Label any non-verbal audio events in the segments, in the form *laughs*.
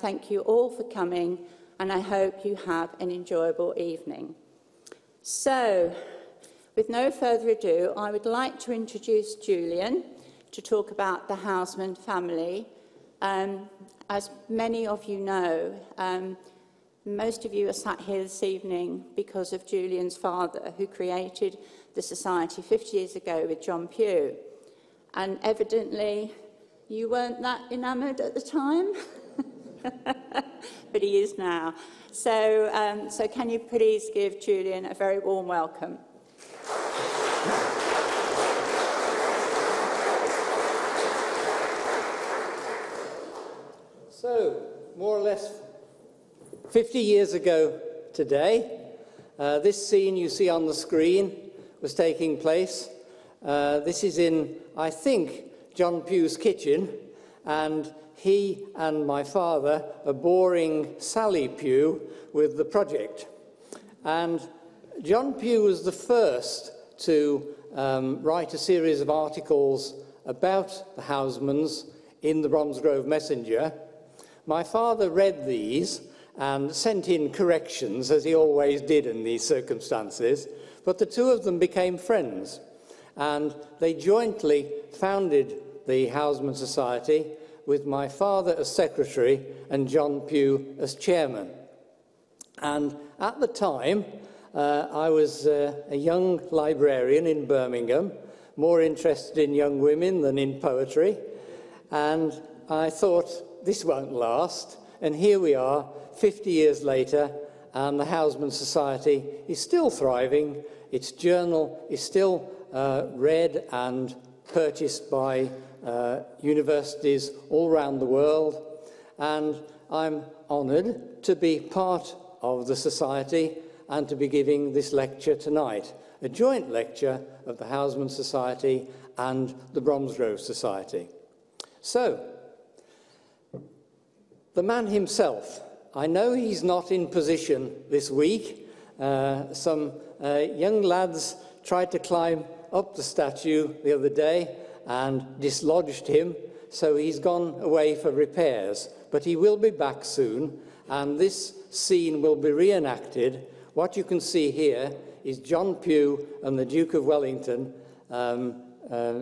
thank you all for coming and I hope you have an enjoyable evening. So, with no further ado, I would like to introduce Julian to talk about the Housman family. Um, as many of you know, um, most of you are sat here this evening because of Julian's father, who created the Society 50 years ago with John Pugh. And evidently, you weren't that enamoured at the time, *laughs* *laughs* but he is now. So, um, so can you please give Julian a very warm welcome? So, more or less 50 years ago today, uh, this scene you see on the screen was taking place. Uh, this is in, I think, John Pugh's kitchen, and he and my father are boring Sally Pugh with the project. And John Pugh was the first to um, write a series of articles about the Housmans in the Bromsgrove Messenger. My father read these and sent in corrections, as he always did in these circumstances, but the two of them became friends, and they jointly founded the Housman Society with my father as secretary and John Pugh as chairman. And at the time, uh, I was uh, a young librarian in Birmingham, more interested in young women than in poetry, and I thought, this won't last. And here we are, 50 years later, and the Housman Society is still thriving. Its journal is still uh, read and purchased by uh, universities all around the world. And I'm honoured to be part of the Society and to be giving this lecture tonight, a joint lecture of the Housman Society and the Bromsgrove Society. So, the man himself I know he's not in position this week. Uh, some uh, young lads tried to climb up the statue the other day and dislodged him, so he's gone away for repairs. But he will be back soon, and this scene will be reenacted. What you can see here is John Pugh and the Duke of Wellington, um, uh,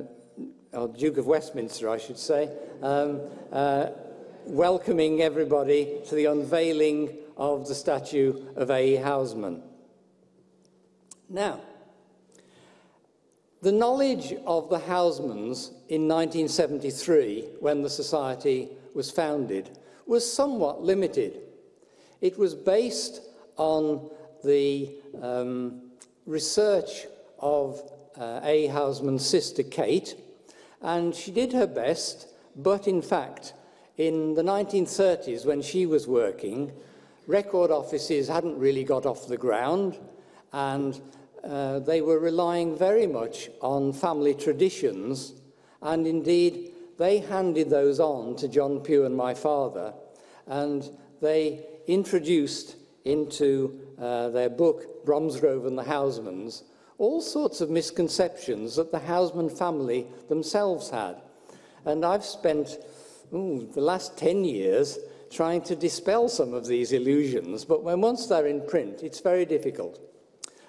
or Duke of Westminster, I should say, um, uh, welcoming everybody to the unveiling of the statue of A.E. Housman. Now, The knowledge of the Housemans in 1973, when the Society was founded, was somewhat limited. It was based on the um, research of uh, A. Hausman's sister Kate, and she did her best, but in fact, in the 1930s, when she was working, record offices hadn't really got off the ground, and uh, they were relying very much on family traditions, and indeed, they handed those on to John Pugh and my father, and they introduced into uh, their book, Bromsgrove and the Housmans, all sorts of misconceptions that the Housman family themselves had. And I've spent ooh, the last 10 years trying to dispel some of these illusions, but when once they're in print, it's very difficult.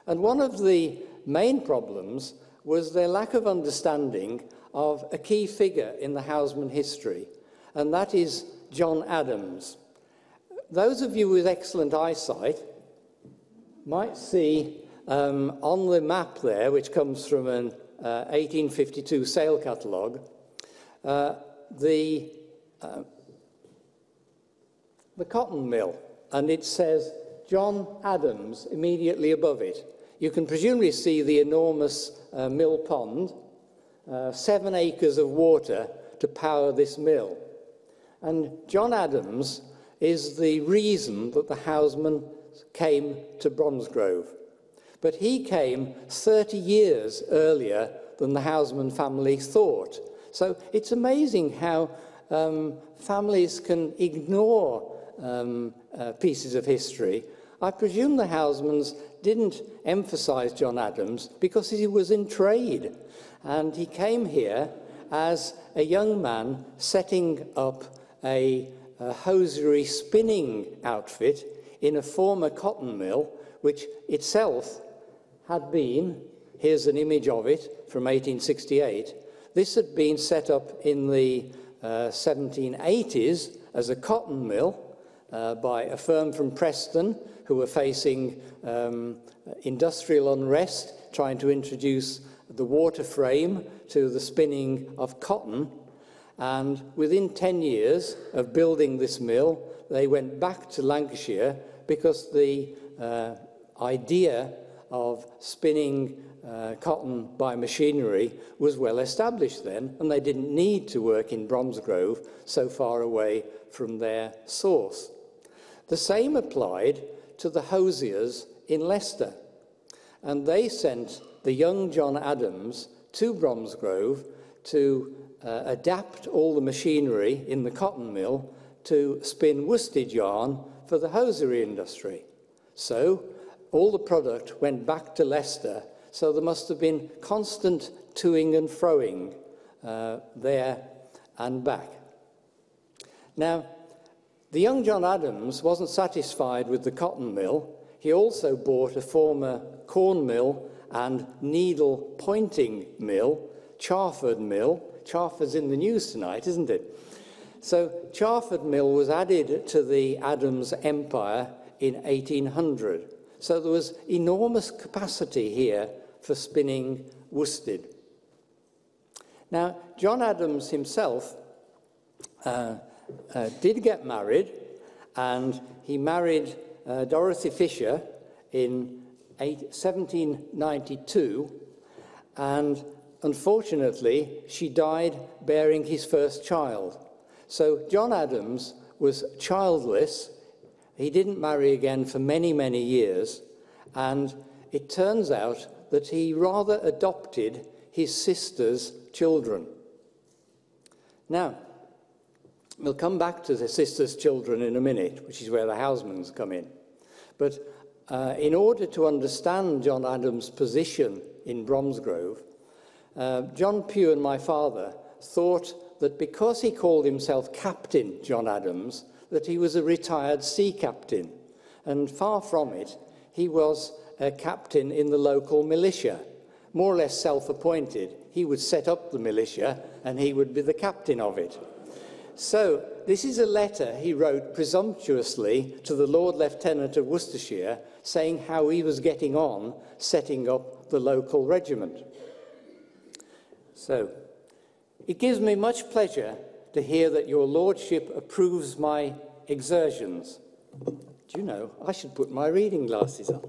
And one of the main problems was their lack of understanding of a key figure in the Housman history, and that is John Adams. Those of you with excellent eyesight might see um, on the map there, which comes from an uh, 1852 sale catalogue, uh, the uh, the cotton mill, and it says John Adams immediately above it. You can presumably see the enormous uh, mill pond, uh, seven acres of water to power this mill. And John Adams is the reason that the Housman came to Bromsgrove. But he came 30 years earlier than the Housman family thought. So it's amazing how um, families can ignore um, uh, pieces of history. I presume the Housmans didn't emphasize John Adams because he was in trade. And he came here as a young man setting up a a hosiery spinning outfit in a former cotton mill, which itself had been, here's an image of it from 1868, this had been set up in the uh, 1780s as a cotton mill uh, by a firm from Preston who were facing um, industrial unrest, trying to introduce the water frame to the spinning of cotton. And within 10 years of building this mill, they went back to Lancashire because the uh, idea of spinning uh, cotton by machinery was well established then, and they didn't need to work in Bromsgrove so far away from their source. The same applied to the hosiers in Leicester, and they sent the young John Adams to Bromsgrove to uh, adapt all the machinery in the cotton mill to spin worsted yarn for the hosiery industry. So all the product went back to Leicester, so there must have been constant toing and froing uh, there and back. Now, the young John Adams wasn't satisfied with the cotton mill. He also bought a former corn mill and needle pointing mill, Charford Mill. Charford's in the news tonight, isn't it? So Charford Mill was added to the Adams Empire in 1800. So there was enormous capacity here for spinning worsted. Now, John Adams himself uh, uh, did get married, and he married uh, Dorothy Fisher in eight, 1792, and unfortunately, she died bearing his first child. So John Adams was childless. He didn't marry again for many, many years, and it turns out that he rather adopted his sister's children. Now, We'll come back to the sister's children in a minute, which is where the Housmans come in. But uh, in order to understand John Adams' position in Bromsgrove, uh, John Pugh and my father thought that because he called himself Captain John Adams, that he was a retired sea captain. And far from it, he was a captain in the local militia, more or less self-appointed. He would set up the militia and he would be the captain of it. So, this is a letter he wrote presumptuously to the Lord Lieutenant of Worcestershire saying how he was getting on setting up the local regiment. So, it gives me much pleasure to hear that your Lordship approves my exertions. Do you know, I should put my reading glasses on.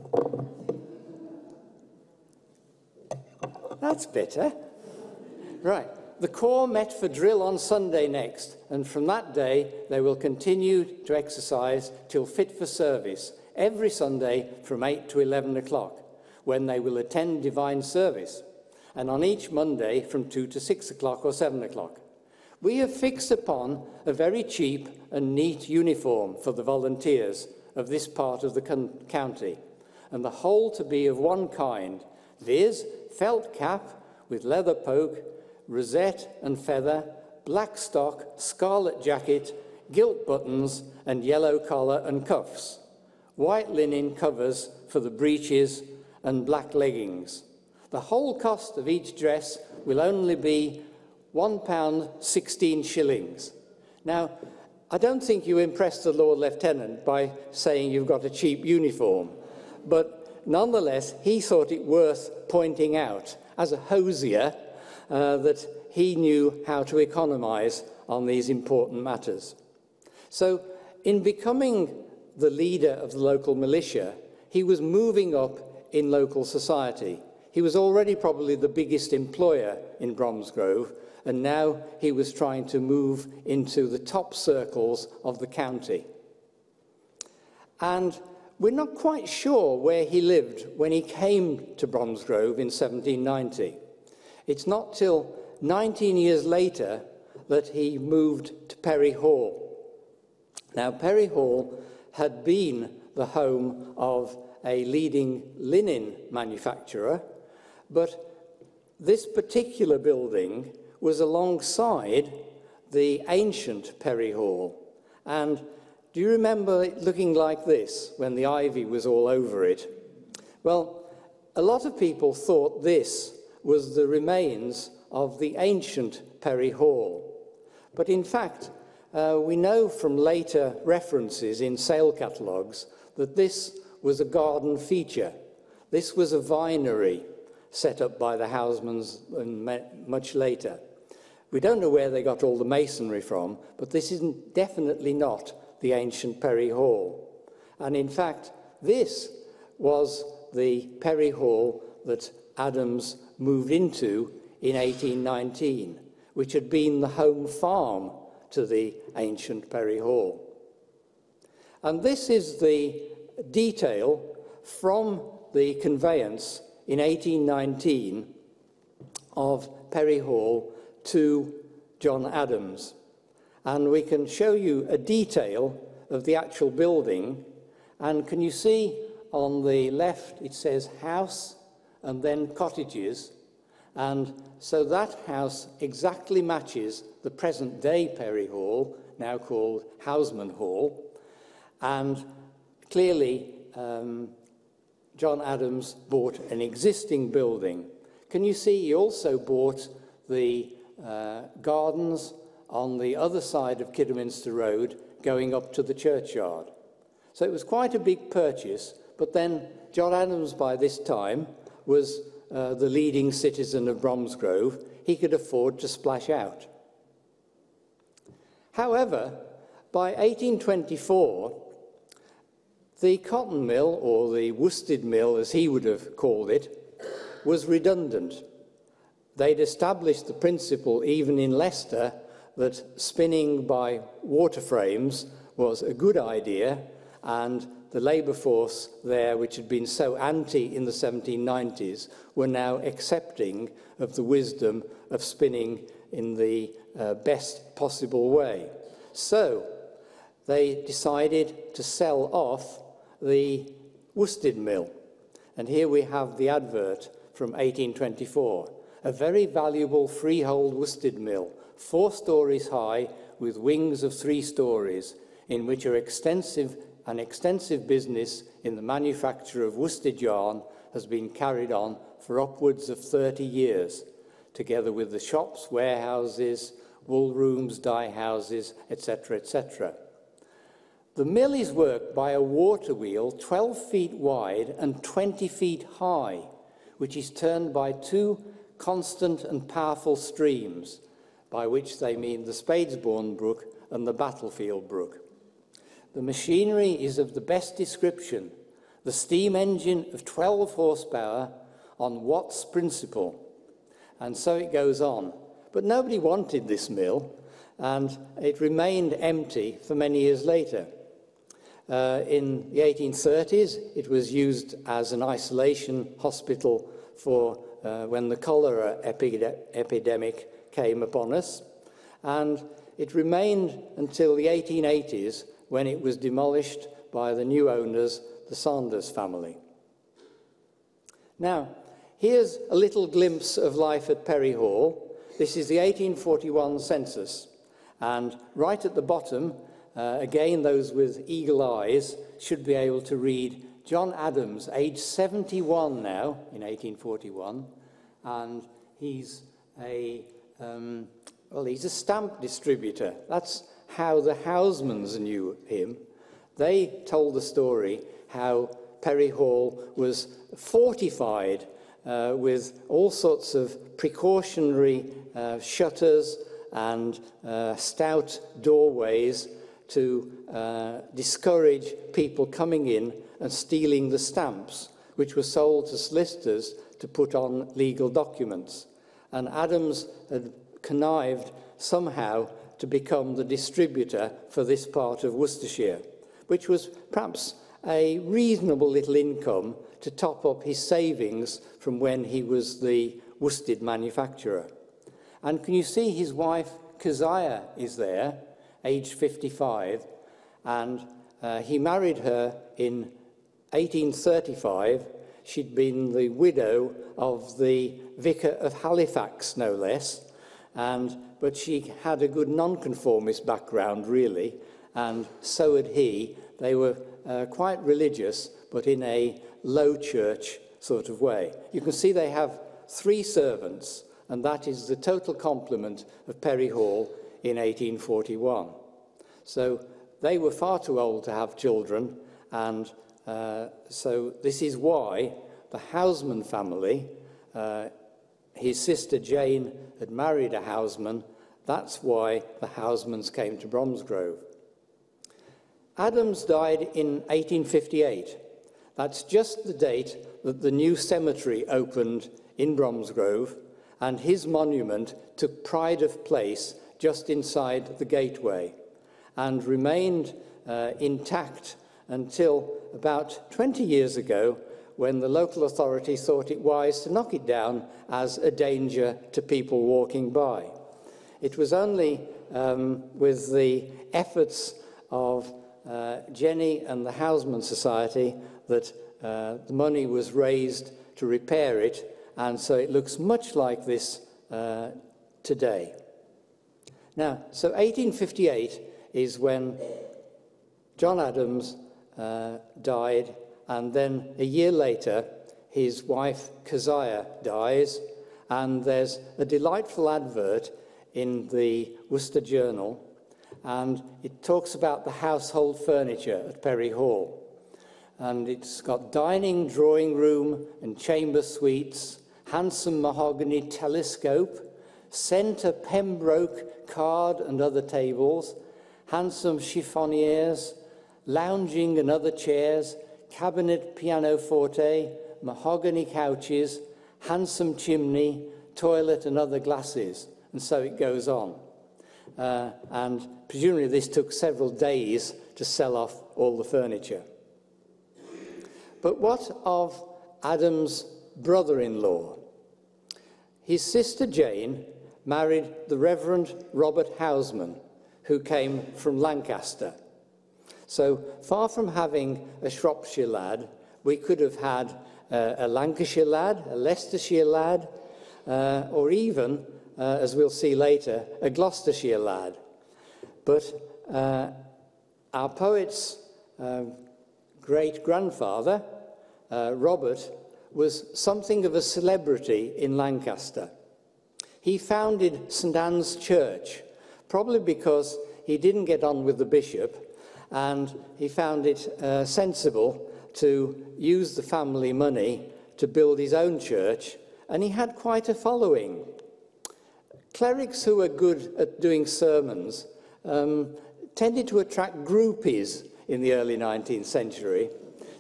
That's better. Right. The Corps met for drill on Sunday next, and from that day they will continue to exercise till fit for service every Sunday from 8 to 11 o'clock, when they will attend divine service, and on each Monday from 2 to 6 o'clock or 7 o'clock. We have fixed upon a very cheap and neat uniform for the volunteers of this part of the county, and the whole to be of one kind, viz., felt cap with leather poke rosette and feather, black stock, scarlet jacket, gilt buttons, and yellow collar and cuffs, white linen covers for the breeches, and black leggings. The whole cost of each dress will only be £1 16 shillings. Now, I don't think you impressed the Lord Lieutenant by saying you've got a cheap uniform, but nonetheless, he thought it worth pointing out as a hosier uh, that he knew how to economize on these important matters. So, in becoming the leader of the local militia, he was moving up in local society. He was already probably the biggest employer in Bromsgrove, and now he was trying to move into the top circles of the county. And we're not quite sure where he lived when he came to Bromsgrove in 1790. It's not till 19 years later that he moved to Perry Hall. Now, Perry Hall had been the home of a leading linen manufacturer, but this particular building was alongside the ancient Perry Hall, And do you remember it looking like this when the ivy was all over it? Well, a lot of people thought this was the remains of the ancient Perry Hall. But in fact, uh, we know from later references in sale catalogues that this was a garden feature. This was a vinery set up by the Housmans much later. We don't know where they got all the masonry from, but this is definitely not the ancient Perry Hall. And in fact, this was the Perry Hall that Adams moved into in 1819, which had been the home farm to the ancient Perry Hall. And this is the detail from the conveyance in 1819 of Perry Hall to John Adams. And we can show you a detail of the actual building. And can you see on the left it says house and then cottages. And so that house exactly matches the present day Perry Hall, now called Housman Hall. And clearly, um, John Adams bought an existing building. Can you see he also bought the uh, gardens on the other side of Kidderminster Road going up to the churchyard? So it was quite a big purchase, but then John Adams by this time was uh, the leading citizen of Bromsgrove. He could afford to splash out. However, by 1824, the cotton mill, or the worsted mill as he would have called it, was redundant. They'd established the principle, even in Leicester, that spinning by water frames was a good idea, and the labour force there, which had been so anti in the 1790s, were now accepting of the wisdom of spinning in the uh, best possible way. So they decided to sell off the worsted mill. And here we have the advert from 1824. A very valuable freehold worsted mill, four stories high with wings of three stories, in which are extensive, an extensive business in the manufacture of worsted yarn has been carried on for upwards of 30 years, together with the shops, warehouses, wool rooms, dye houses, etc., etc. The mill is worked by a water wheel 12 feet wide and 20 feet high, which is turned by two constant and powerful streams, by which they mean the Spadesbourne Brook and the Battlefield Brook. The machinery is of the best description, the steam engine of 12 horsepower on Watt's principle. And so it goes on. But nobody wanted this mill, and it remained empty for many years later. Uh, in the 1830s, it was used as an isolation hospital for uh, when the cholera epi epidemic came upon us. And it remained until the 1880s when it was demolished by the new owners, the Sanders family. Now, here's a little glimpse of life at Perry Hall. This is the 1841 census. And right at the bottom, uh, again, those with eagle eyes should be able to read John Adams, age 71 now, in 1841, and he's a, um, well, he's a stamp distributor. That's how the Housemans knew him. They told the story how Perry Hall was fortified uh, with all sorts of precautionary uh, shutters and uh, stout doorways to uh, discourage people coming in and stealing the stamps, which were sold to solicitors to put on legal documents. And Adams had connived somehow to become the distributor for this part of Worcestershire, which was perhaps a reasonable little income to top up his savings from when he was the worsted manufacturer. And can you see his wife, Keziah, is there, aged 55, and uh, he married her in 1835. She'd been the widow of the vicar of Halifax, no less, and, but she had a good nonconformist background, really, and so had he. They were uh, quite religious, but in a low church sort of way. You can see they have three servants, and that is the total complement of Perry Hall in 1841. So they were far too old to have children, and uh, so this is why the Housman family, uh, his sister Jane had married a Housman. That's why the Housmans came to Bromsgrove. Adams died in 1858. That's just the date that the new cemetery opened in Bromsgrove, and his monument took pride of place just inside the gateway and remained uh, intact until about 20 years ago when the local authority thought it wise to knock it down as a danger to people walking by. It was only um, with the efforts of uh, Jenny and the Housman Society that uh, the money was raised to repair it, and so it looks much like this uh, today. Now, so 1858 is when John Adams uh, died, and then a year later, his wife Keziah dies, and there's a delightful advert in the Worcester Journal, and it talks about the household furniture at Perry Hall. And it's got dining, drawing room, and chamber suites, handsome mahogany telescope, centre Pembroke card and other tables, handsome chiffoniers, lounging and other chairs, cabinet pianoforte, mahogany couches, handsome chimney, toilet and other glasses. And so it goes on. Uh, and presumably this took several days to sell off all the furniture. But what of Adam's brother-in-law? His sister Jane married the Reverend Robert Housman, who came from Lancaster. So far from having a Shropshire lad, we could have had uh, a Lancashire lad, a Leicestershire lad, uh, or even, uh, as we'll see later, a Gloucestershire lad. But uh, our poet's um, great grandfather, uh, Robert, was something of a celebrity in Lancaster. He founded St Anne's Church, probably because he didn't get on with the bishop and he found it uh, sensible to use the family money to build his own church, and he had quite a following. Clerics who were good at doing sermons um, tended to attract groupies in the early 19th century,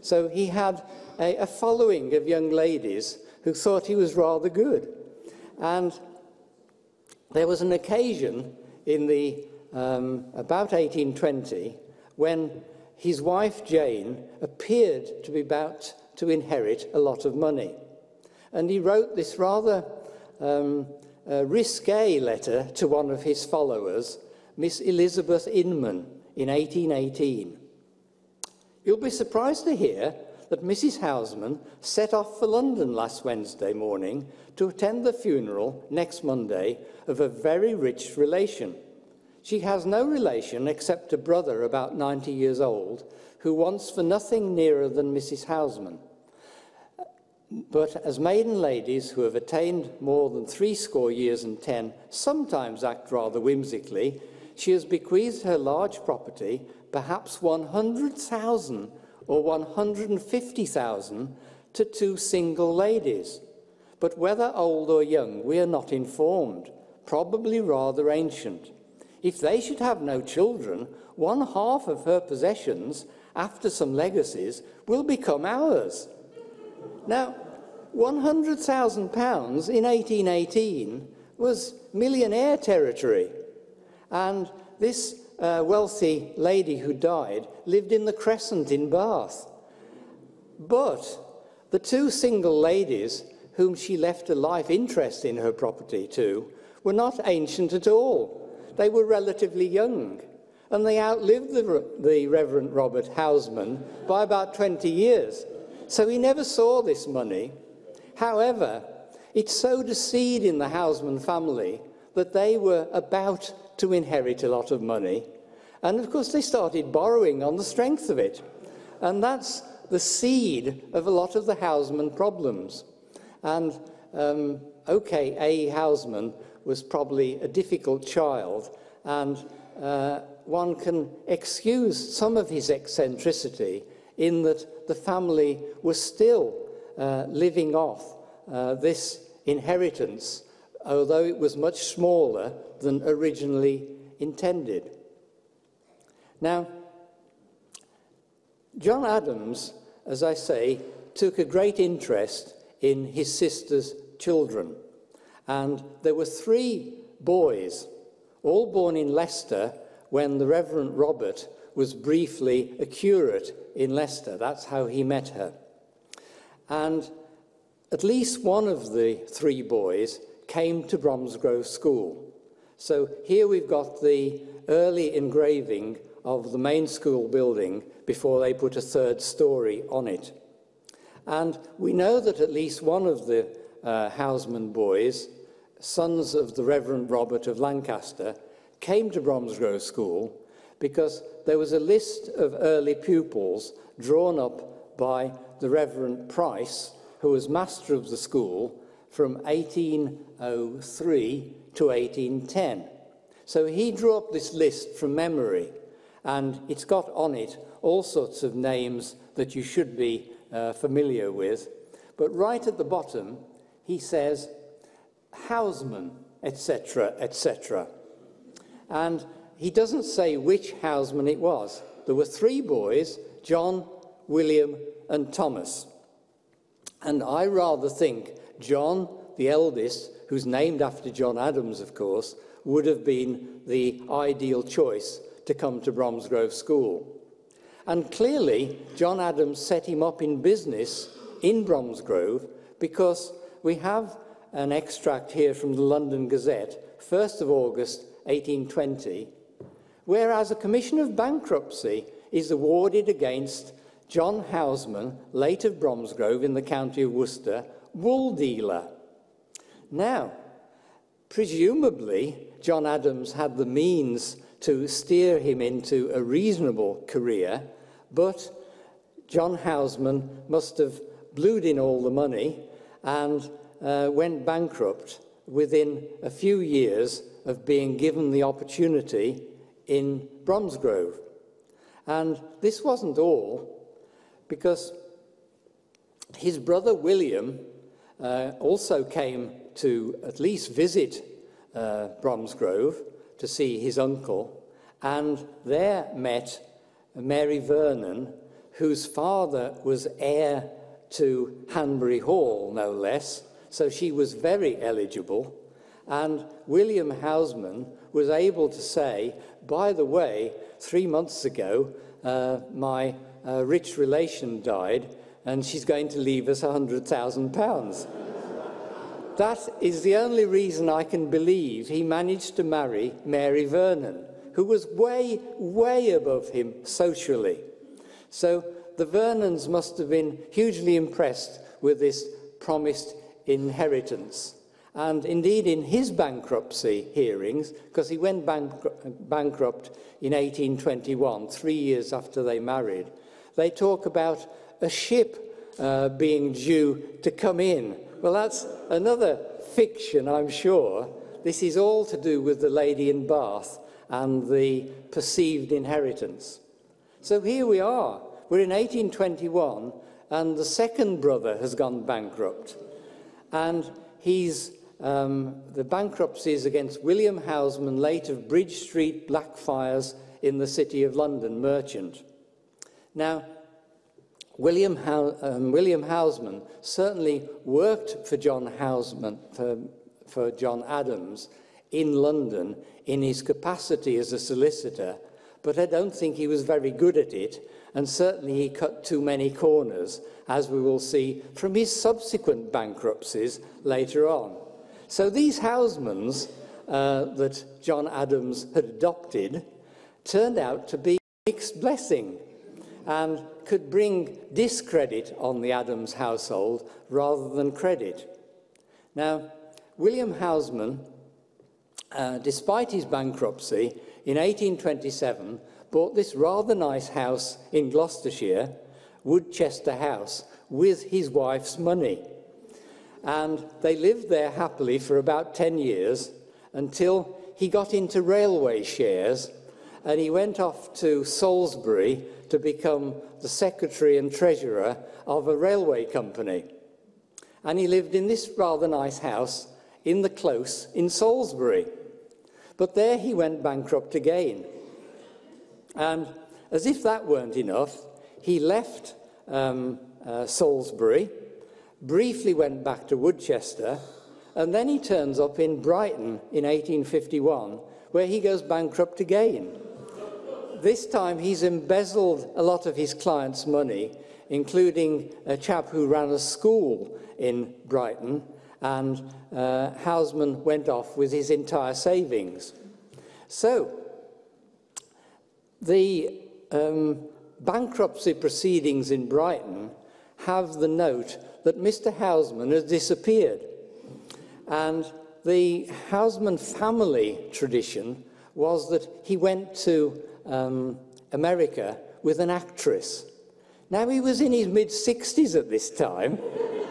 so he had a, a following of young ladies who thought he was rather good. And there was an occasion in the um, about 1820 when his wife Jane appeared to be about to inherit a lot of money. And he wrote this rather um, uh, risque letter to one of his followers, Miss Elizabeth Inman, in 1818. You'll be surprised to hear that Mrs. Housman set off for London last Wednesday morning to attend the funeral next Monday of a very rich relation. She has no relation except a brother about 90 years old who wants for nothing nearer than Mrs. Housman. But as maiden ladies who have attained more than three score years and ten sometimes act rather whimsically, she has bequeathed her large property, perhaps 100,000 or 150,000, to two single ladies. But whether old or young, we are not informed, probably rather ancient. If they should have no children, one half of her possessions, after some legacies, will become ours. Now, £100,000 in 1818 was millionaire territory. And this uh, wealthy lady who died lived in the Crescent in Bath. But the two single ladies whom she left a life interest in her property to were not ancient at all. They were relatively young, and they outlived the, the Reverend Robert Housman by about 20 years. So he never saw this money. However, it sowed a seed in the Housman family that they were about to inherit a lot of money, And of course, they started borrowing on the strength of it. And that's the seed of a lot of the Housman problems. And um, okay, A. Housman was probably a difficult child, and uh, one can excuse some of his eccentricity in that the family was still uh, living off uh, this inheritance, although it was much smaller than originally intended. Now, John Adams, as I say, took a great interest in his sister's children. And there were three boys, all born in Leicester when the Reverend Robert was briefly a curate in Leicester. That's how he met her. And at least one of the three boys came to Bromsgrove School. So here we've got the early engraving of the main school building before they put a third story on it. And we know that at least one of the uh, Housman boys, sons of the Reverend Robert of Lancaster, came to Bromsgrove School because there was a list of early pupils drawn up by the Reverend Price, who was master of the school from 1803 to 1810. So he drew up this list from memory, and it's got on it all sorts of names that you should be uh, familiar with. But right at the bottom, he says, Housman, etc., etc. And he doesn't say which Housman it was. There were three boys John, William, and Thomas. And I rather think John, the eldest, who's named after John Adams, of course, would have been the ideal choice to come to Bromsgrove School. And clearly, John Adams set him up in business in Bromsgrove because we have an extract here from the London Gazette, 1st of August 1820, whereas a commission of bankruptcy is awarded against John Housman, late of Bromsgrove in the county of Worcester, wool dealer. Now, presumably, John Adams had the means to steer him into a reasonable career, but John Housman must have blued in all the money and uh, went bankrupt within a few years of being given the opportunity in Bromsgrove. And this wasn't all, because his brother William uh, also came to at least visit uh, Bromsgrove to see his uncle, and there met Mary Vernon, whose father was heir to Hanbury Hall, no less, so she was very eligible. And William Housman was able to say, by the way, three months ago, uh, my uh, rich relation died, and she's going to leave us £100,000. that is the only reason I can believe he managed to marry Mary Vernon, who was way, way above him socially. So the Vernons must have been hugely impressed with this promised inheritance. And indeed, in his bankruptcy hearings, because he went bankrupt in 1821, three years after they married, they talk about a ship uh, being due to come in. Well, that's another fiction, I'm sure. This is all to do with the lady in Bath and the perceived inheritance. So here we are. We're in 1821, and the second brother has gone bankrupt. and he's um, the bankruptcies against William Hausman, late of Bridge Street Blackfires in the City of London merchant. Now, William, How um, William Hausman certainly worked for John Hausman, for, for John Adams, in London in his capacity as a solicitor, but I don't think he was very good at it and certainly he cut too many corners, as we will see from his subsequent bankruptcies later on. So these Housmans uh, that John Adams had adopted turned out to be a mixed blessing and could bring discredit on the Adams household rather than credit. Now, William Housman, uh, despite his bankruptcy, in 1827 bought this rather nice house in Gloucestershire, Woodchester House, with his wife's money. And they lived there happily for about 10 years until he got into railway shares and he went off to Salisbury to become the secretary and treasurer of a railway company. And he lived in this rather nice house in the close in Salisbury. But there he went bankrupt again. And as if that weren't enough, he left um, uh, Salisbury, briefly went back to Woodchester, and then he turns up in Brighton in 1851, where he goes bankrupt again. This time he's embezzled a lot of his clients' money, including a chap who ran a school in Brighton, and uh, Housman went off with his entire savings. So, The um, bankruptcy proceedings in Brighton have the note that Mr. Hausman has disappeared. And the Hausman family tradition was that he went to um, America with an actress. Now, he was in his mid 60s at this time,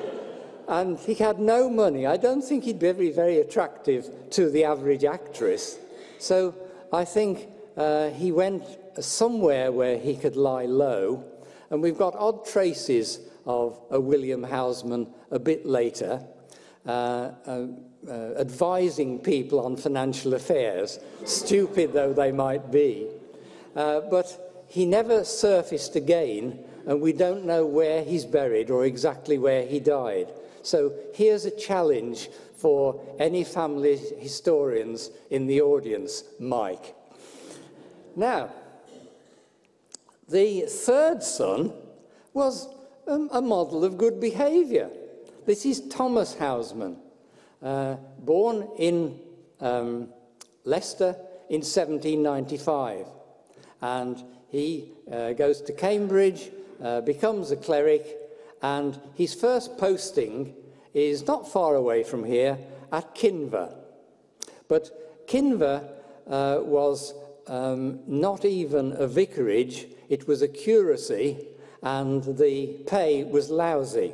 *laughs* and he had no money. I don't think he'd be very, very attractive to the average actress. So I think uh, he went somewhere where he could lie low, and we've got odd traces of a William Housman a bit later. Uh, uh, uh, advising people on financial affairs, stupid though they might be. Uh, but he never surfaced again, and we don't know where he's buried or exactly where he died. So here's a challenge for any family historians in the audience, Mike. Now, the third son was um, a model of good behaviour. This is Thomas Housman, uh, born in um, Leicester in 1795. And he uh, goes to Cambridge, uh, becomes a cleric, and his first posting is not far away from here at Kinver. But Kinver uh, was um, not even a vicarage, it was a curacy, and the pay was lousy.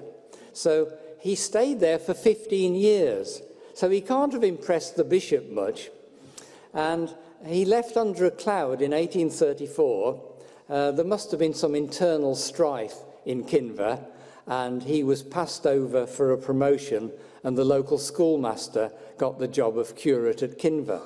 So he stayed there for 15 years. So he can't have impressed the bishop much. And he left under a cloud in 1834. Uh, there must have been some internal strife in Kinver, and he was passed over for a promotion, and the local schoolmaster got the job of curate at Kinver.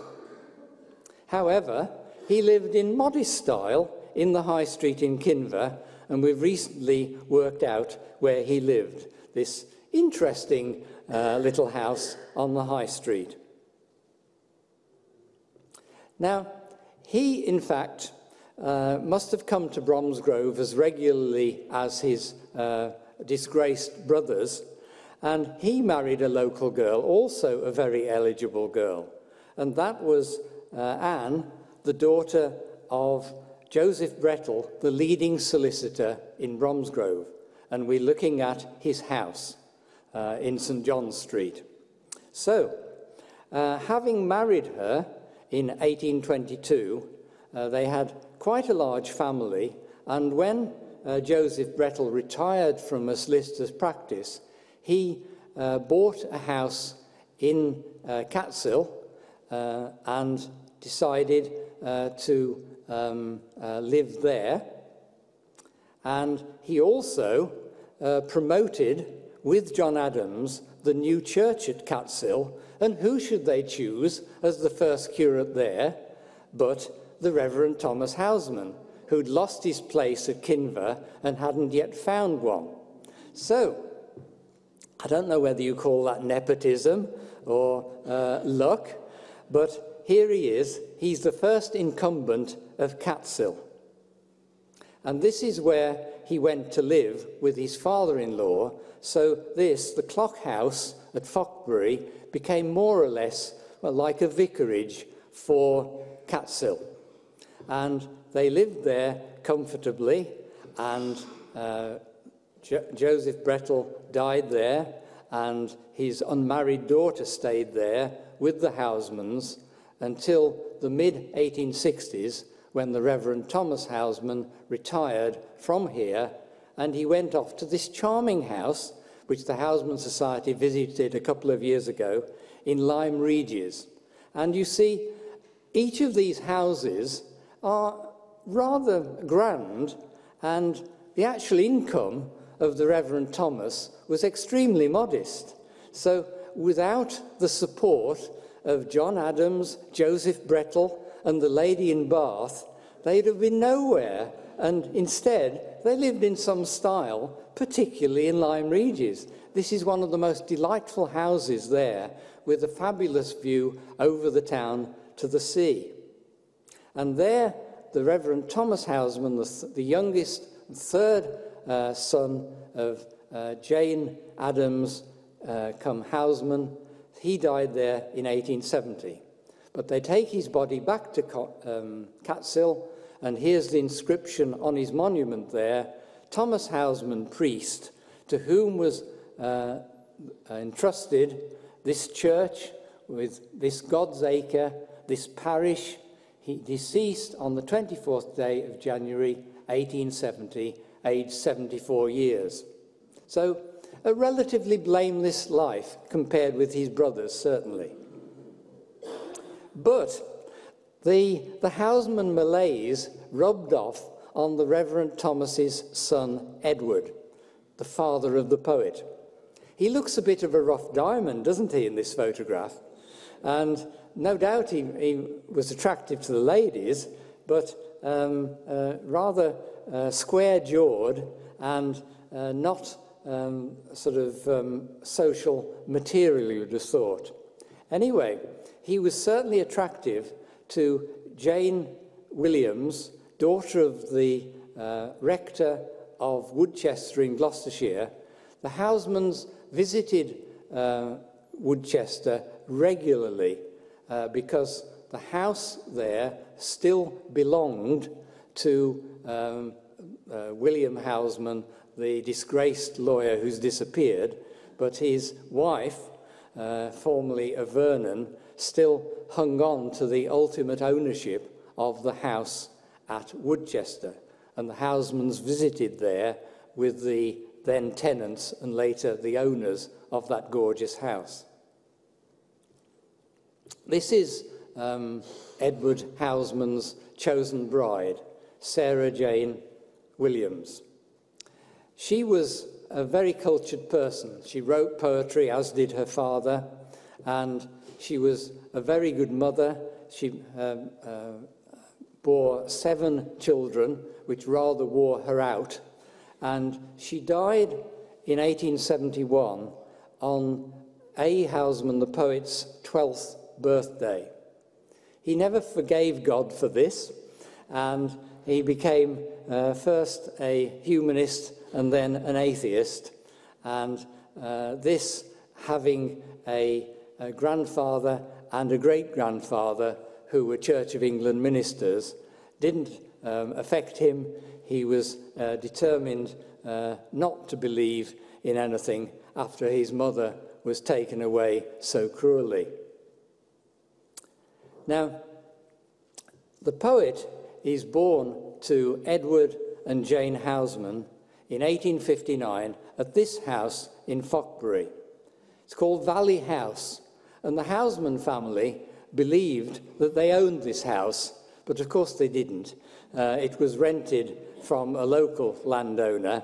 However, he lived in modest style in the high street in Kinver, and we've recently worked out where he lived. This interesting uh, little house on the high street. Now, he, in fact, uh, must have come to Bromsgrove as regularly as his uh, disgraced brothers, and he married a local girl, also a very eligible girl, and that was uh, Anne, the daughter of Joseph Brettle, the leading solicitor in Bromsgrove, and we're looking at his house uh, in St John Street. So, uh, having married her in 1822, uh, they had quite a large family, and when uh, Joseph Brettle retired from a solicitor's practice, he uh, bought a house in uh, Catshill uh, and decided uh, to um, uh, live there. And he also uh, promoted with John Adams the new church at Catshill. And who should they choose as the first curate there but the Reverend Thomas Housman, who'd lost his place at Kinver and hadn't yet found one. So, I don't know whether you call that nepotism or uh, luck, but here he is. He's the first incumbent of Catshill. And this is where he went to live with his father in law. So, this, the clock house at Fockbury, became more or less like a vicarage for Catshill. And they lived there comfortably, and uh, jo Joseph Brettle died there, and his unmarried daughter stayed there with the Housmans until the mid 1860s when the Reverend Thomas Housman retired from here and he went off to this charming house, which the Housman Society visited a couple of years ago in Lyme Regis. And you see, each of these houses are rather grand, and the actual income of the Reverend Thomas was extremely modest. So, without the support of John Adams, Joseph Brettle, and the lady in Bath, they'd have been nowhere. And instead, they lived in some style, particularly in Lyme Regis. This is one of the most delightful houses there, with a fabulous view over the town to the sea. And there, the Reverend Thomas Housman, the, the youngest, third uh, son of uh, Jane Adams uh, come Housman, he died there in 1870. But they take his body back to um, Catshill, and here's the inscription on his monument there Thomas Housman, priest, to whom was uh, entrusted this church with this God's acre, this parish. He deceased on the 24th day of January 1870, aged 74 years. So, a relatively blameless life compared with his brothers, certainly. But the, the Housman malaise rubbed off on the Reverend Thomas's son, Edward, the father of the poet. He looks a bit of a rough diamond, doesn't he, in this photograph? And no doubt he, he was attractive to the ladies, but um, uh, rather uh, square jawed and uh, not um, sort of um, social material, you'd have thought. Anyway, he was certainly attractive to Jane Williams, daughter of the uh, rector of Woodchester in Gloucestershire. The Housmans visited uh, Woodchester regularly uh, because the house there still belonged to um, uh, William Housman, the disgraced lawyer who's disappeared, but his wife, uh, formerly a Vernon, still hung on to the ultimate ownership of the house at Woodchester. And the Housmans visited there with the then tenants and later the owners of that gorgeous house. This is um, Edward Housman's chosen bride, Sarah Jane Williams. She was a very cultured person. She wrote poetry, as did her father, and she was a very good mother. She um, uh, bore seven children, which rather wore her out. And she died in 1871 on A. Housman the poet's 12th birthday. He never forgave God for this, and he became uh, first a humanist and then an atheist. And uh, this having a, a grandfather and a great-grandfather who were Church of England ministers didn't um, affect him. He was uh, determined uh, not to believe in anything after his mother was taken away so cruelly. Now, the poet is born to Edward and Jane Hausman in 1859 at this house in Fockbury. It's called Valley House, and the Housman family believed that they owned this house, but of course they didn't. Uh, it was rented from a local landowner,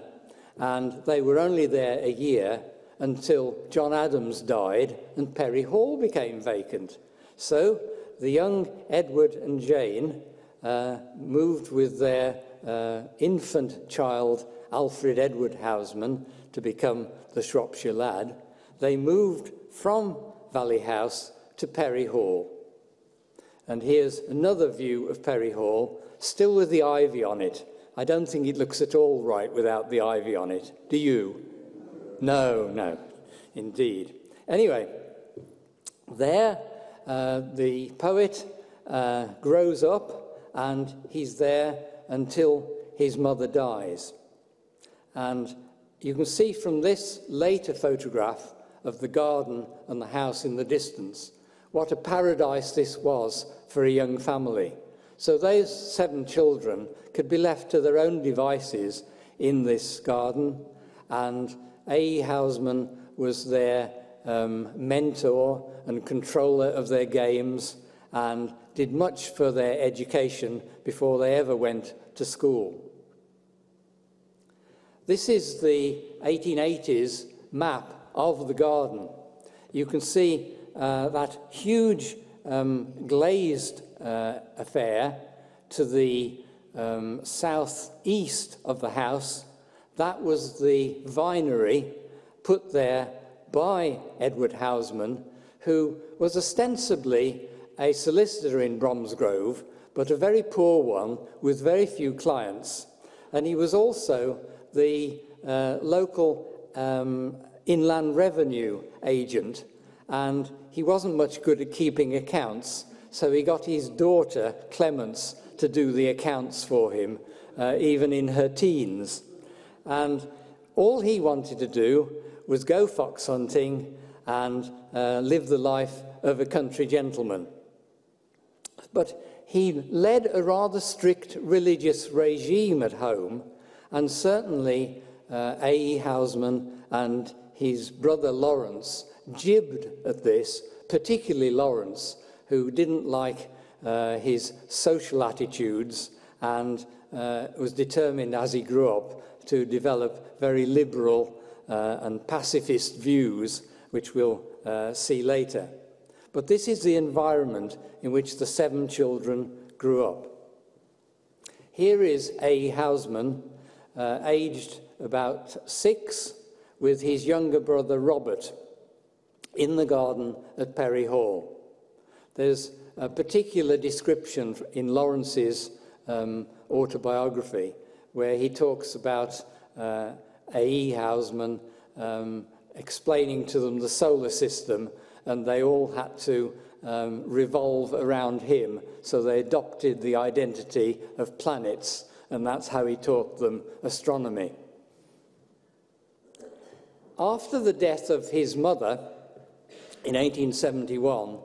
and they were only there a year until John Adams died and Perry Hall became vacant. So the young Edward and Jane uh, moved with their uh, infant child, Alfred Edward Housman, to become the Shropshire lad. They moved from Valley House to Perry Hall. And here's another view of Perry Hall, still with the ivy on it. I don't think it looks at all right without the ivy on it. Do you? No, no, indeed. Anyway, there uh, the poet uh, grows up and he's there until his mother dies. And you can see from this later photograph of the garden and the house in the distance what a paradise this was for a young family. So those seven children could be left to their own devices in this garden, and A. Hausman was their um, mentor and controller of their games and did much for their education before they ever went to school. This is the 1880s map of the garden. You can see uh, that huge um, glazed uh, affair to the um, southeast of the house. That was the vinery put there by Edward Housman, who was ostensibly a solicitor in Bromsgrove, but a very poor one with very few clients. And he was also the uh, local um, inland revenue agent, and he wasn't much good at keeping accounts, so he got his daughter, Clemence, to do the accounts for him, uh, even in her teens. And all he wanted to do was go fox hunting and uh, live the life of a country gentleman. But he led a rather strict religious regime at home, and certainly uh, A.E. Housman and his brother Laurence jibbed at this, particularly Laurence, who didn't like uh, his social attitudes and uh, was determined as he grew up to develop very liberal uh, and pacifist views, which we'll uh, see later. But this is the environment in which the seven children grew up. Here is A. Housman, uh, aged about six, with his younger brother Robert in the garden at Perry Hall. There's a particular description in Laurence's um, autobiography where he talks about uh, A.E. Housman um, explaining to them the solar system, and they all had to um, revolve around him. So they adopted the identity of planets, and that's how he taught them astronomy. After the death of his mother in 1871,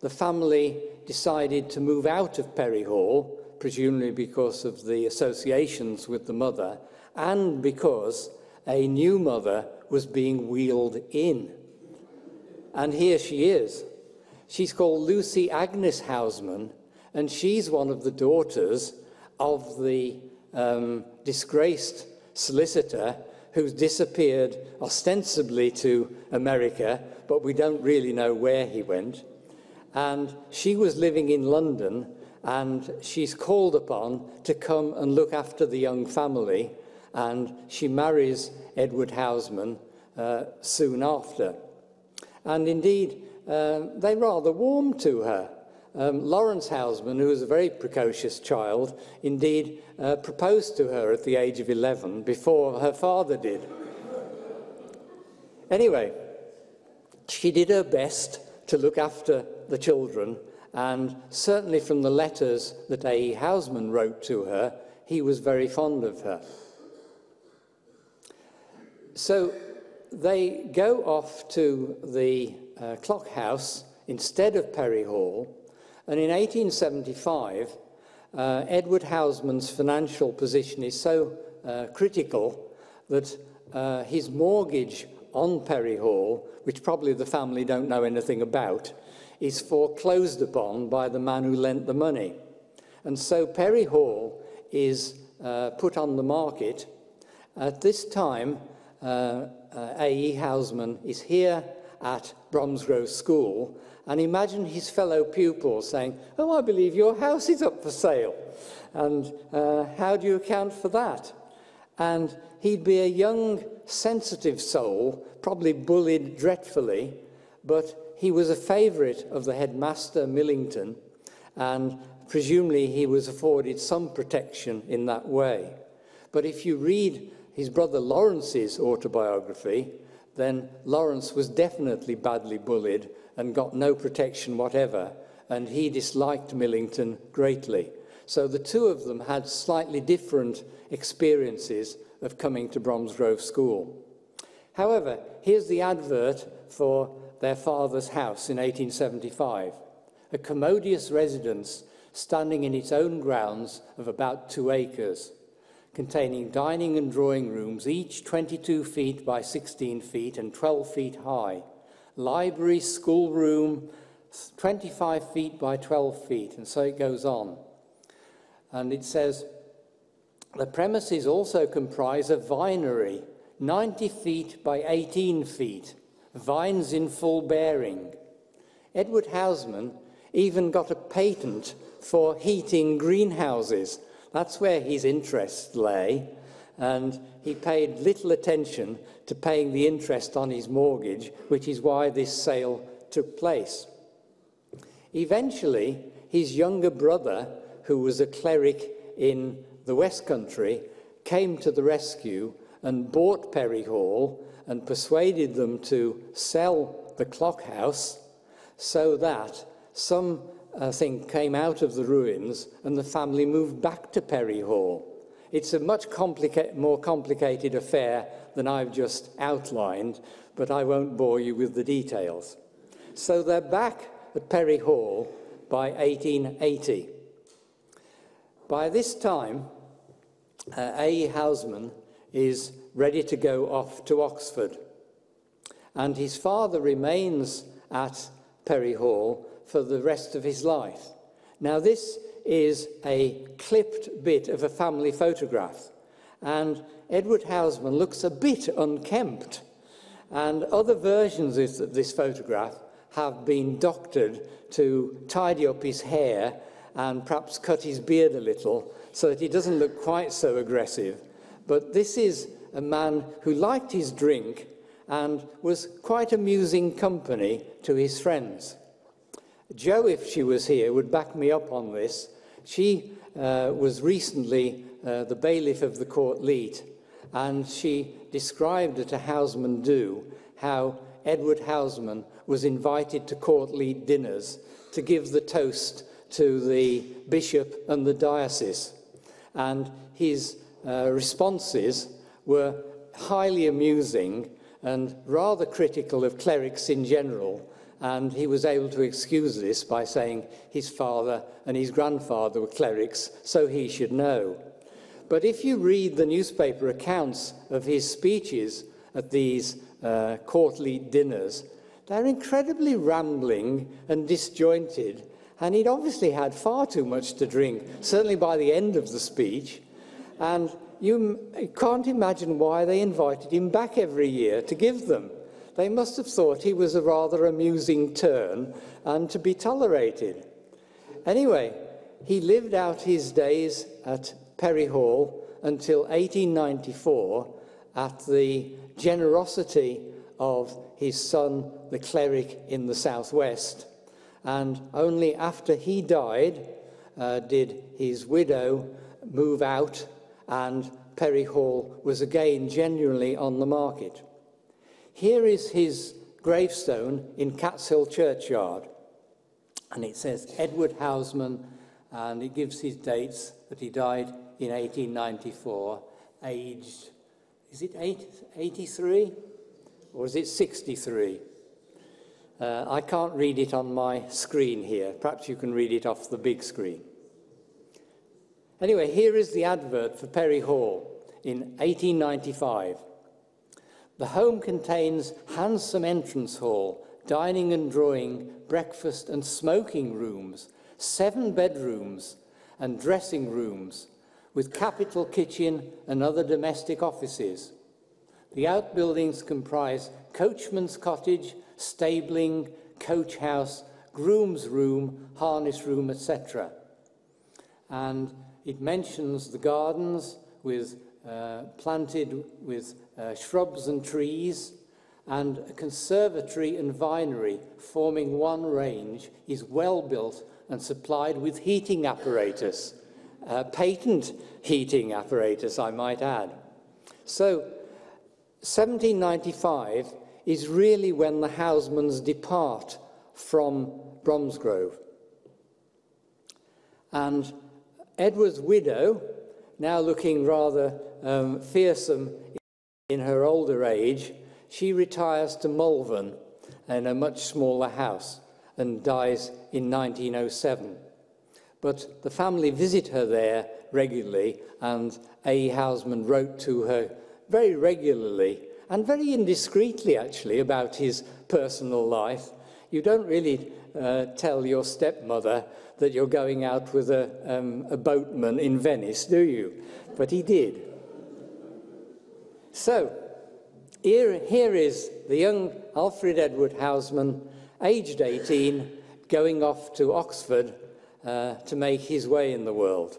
the family decided to move out of Perry Hall, presumably because of the associations with the mother, and because a new mother was being wheeled in. And here she is. She's called Lucy Agnes Housman, and she's one of the daughters of the um, disgraced solicitor who's disappeared ostensibly to America, but we don't really know where he went. And she was living in London, and she's called upon to come and look after the young family and she marries Edward Housman uh, soon after. And indeed, uh, they rather warm to her. Um, Laurence Housman, who was a very precocious child, indeed uh, proposed to her at the age of 11 before her father did. Anyway, she did her best to look after the children, and certainly from the letters that A.E. Housman wrote to her, he was very fond of her. So they go off to the uh, clock house instead of Perry Hall, and in 1875, uh, Edward Housman's financial position is so uh, critical that uh, his mortgage on Perry Hall, which probably the family don't know anything about, is foreclosed upon by the man who lent the money. And so Perry Hall is uh, put on the market. At this time, uh, uh, A.E. Housman is here at Bromsgrove School, and imagine his fellow pupils saying, Oh, I believe your house is up for sale. And uh, how do you account for that? And he'd be a young, sensitive soul, probably bullied dreadfully, but he was a favourite of the headmaster, Millington, and presumably he was afforded some protection in that way. But if you read his brother Laurence's autobiography, then Laurence was definitely badly bullied and got no protection whatever, and he disliked Millington greatly. So the two of them had slightly different experiences of coming to Bromsgrove School. However, here's the advert for their father's house in 1875, a commodious residence standing in its own grounds of about two acres, containing dining and drawing rooms, each 22 feet by 16 feet and 12 feet high, library, schoolroom, 25 feet by 12 feet, and so it goes on. And it says, the premises also comprise a vinery, 90 feet by 18 feet, vines in full bearing. Edward Housman even got a patent for heating greenhouses. That's where his interest lay, and he paid little attention to paying the interest on his mortgage, which is why this sale took place. Eventually, his younger brother, who was a cleric in the West Country, came to the rescue and bought Perry Hall and persuaded them to sell the clock house so that some uh, thing came out of the ruins and the family moved back to Perry Hall. It's a much complica more complicated affair than I've just outlined, but I won't bore you with the details. So they're back at Perry Hall by 1880. By this time, uh, A. Housman is ready to go off to Oxford, and his father remains at Perry Hall for the rest of his life. Now, this is a clipped bit of a family photograph, and Edward Housman looks a bit unkempt, and other versions of this photograph have been doctored to tidy up his hair and perhaps cut his beard a little so that he doesn't look quite so aggressive. But this is a man who liked his drink and was quite amusing company to his friends. Jo, if she was here, would back me up on this. She uh, was recently uh, the bailiff of the court leet, and she described to Housman Do how Edward Housman was invited to court leet dinners to give the toast to the bishop and the diocese. And his uh, responses were highly amusing and rather critical of clerics in general. And he was able to excuse this by saying his father and his grandfather were clerics, so he should know. But if you read the newspaper accounts of his speeches at these uh, dinners, they're incredibly rambling and disjointed and he'd obviously had far too much to drink, certainly by the end of the speech. And you can't imagine why they invited him back every year to give them. They must have thought he was a rather amusing turn and to be tolerated. Anyway, he lived out his days at Perry Hall until 1894 at the generosity of his son, the cleric in the southwest. And only after he died uh, did his widow move out, and Perry Hall was again genuinely on the market. Here is his gravestone in Catshill Churchyard, and it says Edward Housman, and it gives his dates that he died in 1894, aged, is it 83 or is it 63? Uh, I can't read it on my screen here. Perhaps you can read it off the big screen. Anyway, here is the advert for Perry Hall in 1895. The home contains handsome entrance hall, dining and drawing, breakfast and smoking rooms, seven bedrooms and dressing rooms, with capital kitchen and other domestic offices. The outbuildings comprise coachman's cottage, stabling, coach house, groom's room, harness room, etc. And it mentions the gardens with uh, planted with uh, shrubs and trees, and a conservatory and vinery forming one range is well built and supplied with heating apparatus, uh, patent heating apparatus, I might add. So, 1795 is really when the Housmans depart from Bromsgrove. And Edward's widow, now looking rather um, fearsome in her older age, she retires to Malvern in a much smaller house and dies in 1907. But the family visit her there regularly, and A. Housman wrote to her very regularly and very indiscreetly, actually, about his personal life. You don't really uh, tell your stepmother that you're going out with a, um, a boatman in Venice, do you? But he did. So, here, here is the young Alfred Edward Housman, aged 18, going off to Oxford uh, to make his way in the world.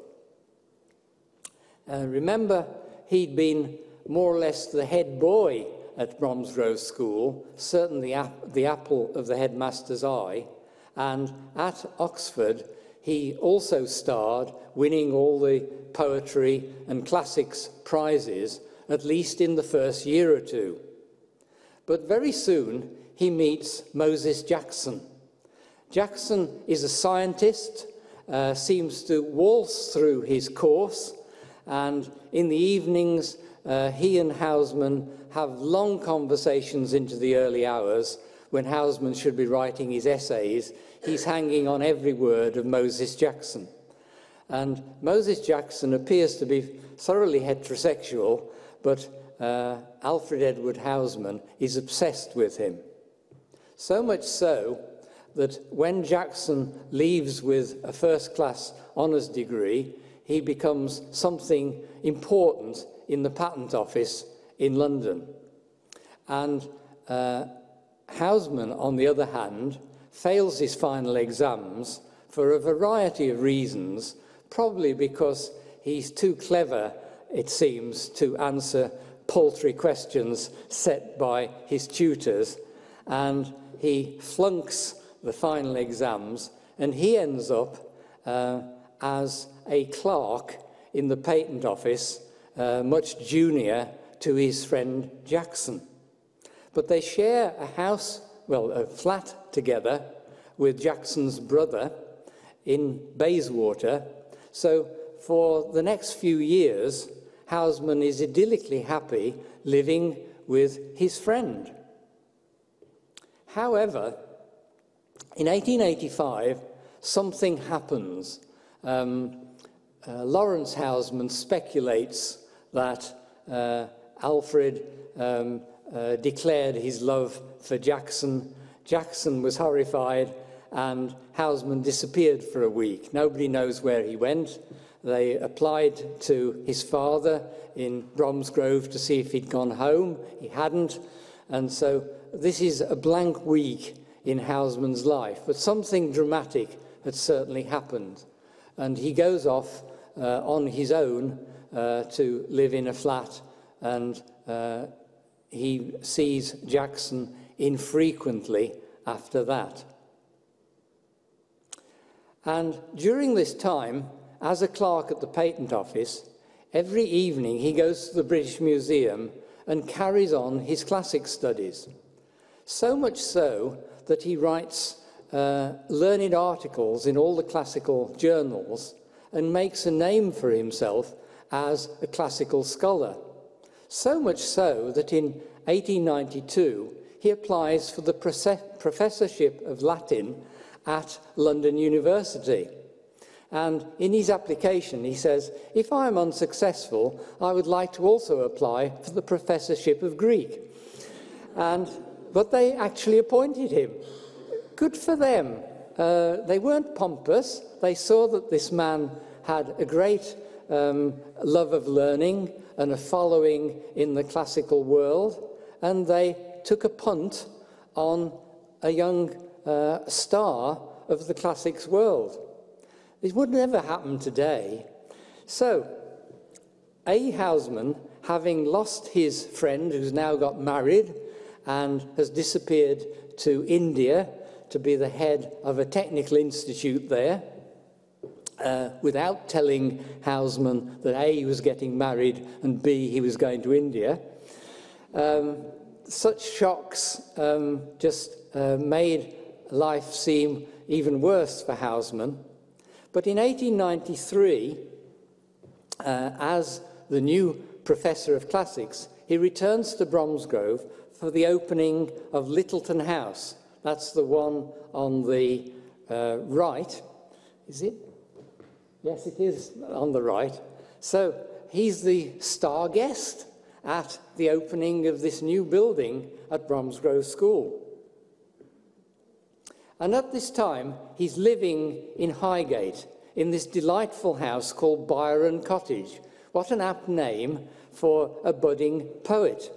Uh, remember, he'd been more or less the head boy at Bromsgrove School, certainly ap the apple of the headmaster's eye, and at Oxford he also starred, winning all the poetry and classics prizes, at least in the first year or two. But very soon he meets Moses Jackson. Jackson is a scientist, uh, seems to waltz through his course, and in the evenings uh, he and Housman have long conversations into the early hours when Housman should be writing his essays. He's hanging on every word of Moses Jackson. And Moses Jackson appears to be thoroughly heterosexual, but uh, Alfred Edward Housman is obsessed with him. So much so that when Jackson leaves with a first class honours degree, he becomes something important in the patent office in London. And uh, Housman, on the other hand, fails his final exams for a variety of reasons, probably because he's too clever, it seems, to answer paltry questions set by his tutors, and he flunks the final exams, and he ends up uh, as a clerk in the patent office, uh, much junior to his friend Jackson. But they share a house, well, a flat together with Jackson's brother in Bayswater. So for the next few years, Housman is idyllically happy living with his friend. However, in 1885, something happens. Um, uh, Laurence Housman speculates that uh, Alfred um, uh, declared his love for Jackson. Jackson was horrified, and Housman disappeared for a week. Nobody knows where he went. They applied to his father in Bromsgrove to see if he'd gone home. He hadn't. And so this is a blank week in Housman's life. But something dramatic had certainly happened. And he goes off uh, on his own uh, to live in a flat and uh, he sees Jackson infrequently after that. And during this time, as a clerk at the patent office, every evening he goes to the British Museum and carries on his classic studies. So much so that he writes uh, learned articles in all the classical journals and makes a name for himself as a classical scholar. So much so that in 1892 he applies for the professorship of Latin at London University. And in his application, he says, if I am unsuccessful, I would like to also apply for the professorship of Greek. And, but they actually appointed him. Good for them. Uh, they weren't pompous. They saw that this man had a great um, love of learning and a following in the classical world, and they took a punt on a young uh, star of the classics world. It would never happen today. So, A. Housman, having lost his friend who's now got married and has disappeared to India to be the head of a technical institute there, uh, without telling Housman that A, he was getting married and B, he was going to India. Um, such shocks um, just uh, made life seem even worse for Housman. But in 1893, uh, as the new professor of classics, he returns to Bromsgrove for the opening of Littleton House. That's the one on the uh, right. Is it? Yes, it is on the right. So he's the star guest at the opening of this new building at Bromsgrove School. And at this time, he's living in Highgate in this delightful house called Byron Cottage. What an apt name for a budding poet.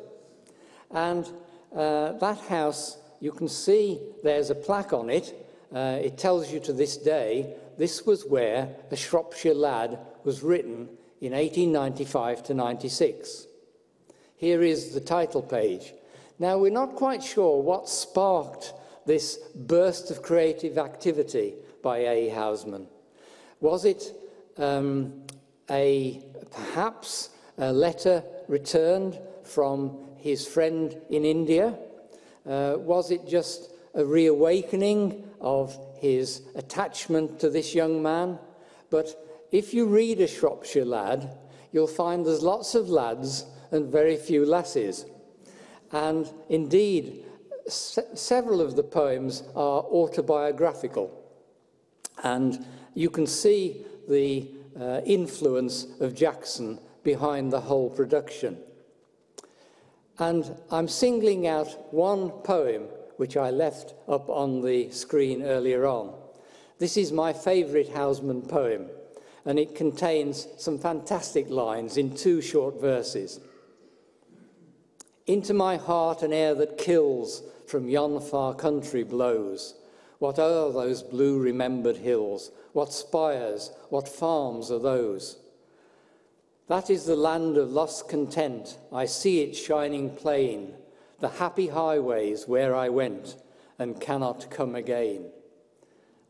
And uh, that house, you can see there's a plaque on it. Uh, it tells you to this day this was where A Shropshire Lad was written in 1895 to 96. Here is the title page. Now, we're not quite sure what sparked this burst of creative activity by A. Housman. Was it um, a perhaps a letter returned from his friend in India? Uh, was it just a reawakening of his attachment to this young man? But if you read A Shropshire Lad, you'll find there's lots of lads and very few lasses. And indeed, se several of the poems are autobiographical. And you can see the uh, influence of Jackson behind the whole production. And I'm singling out one poem which I left up on the screen earlier on. This is my favourite Housman poem, and it contains some fantastic lines in two short verses. Into my heart an air that kills from yon far country blows. What are those blue remembered hills? What spires, what farms are those? That is the land of lost content. I see it shining plain, the happy highways where I went and cannot come again.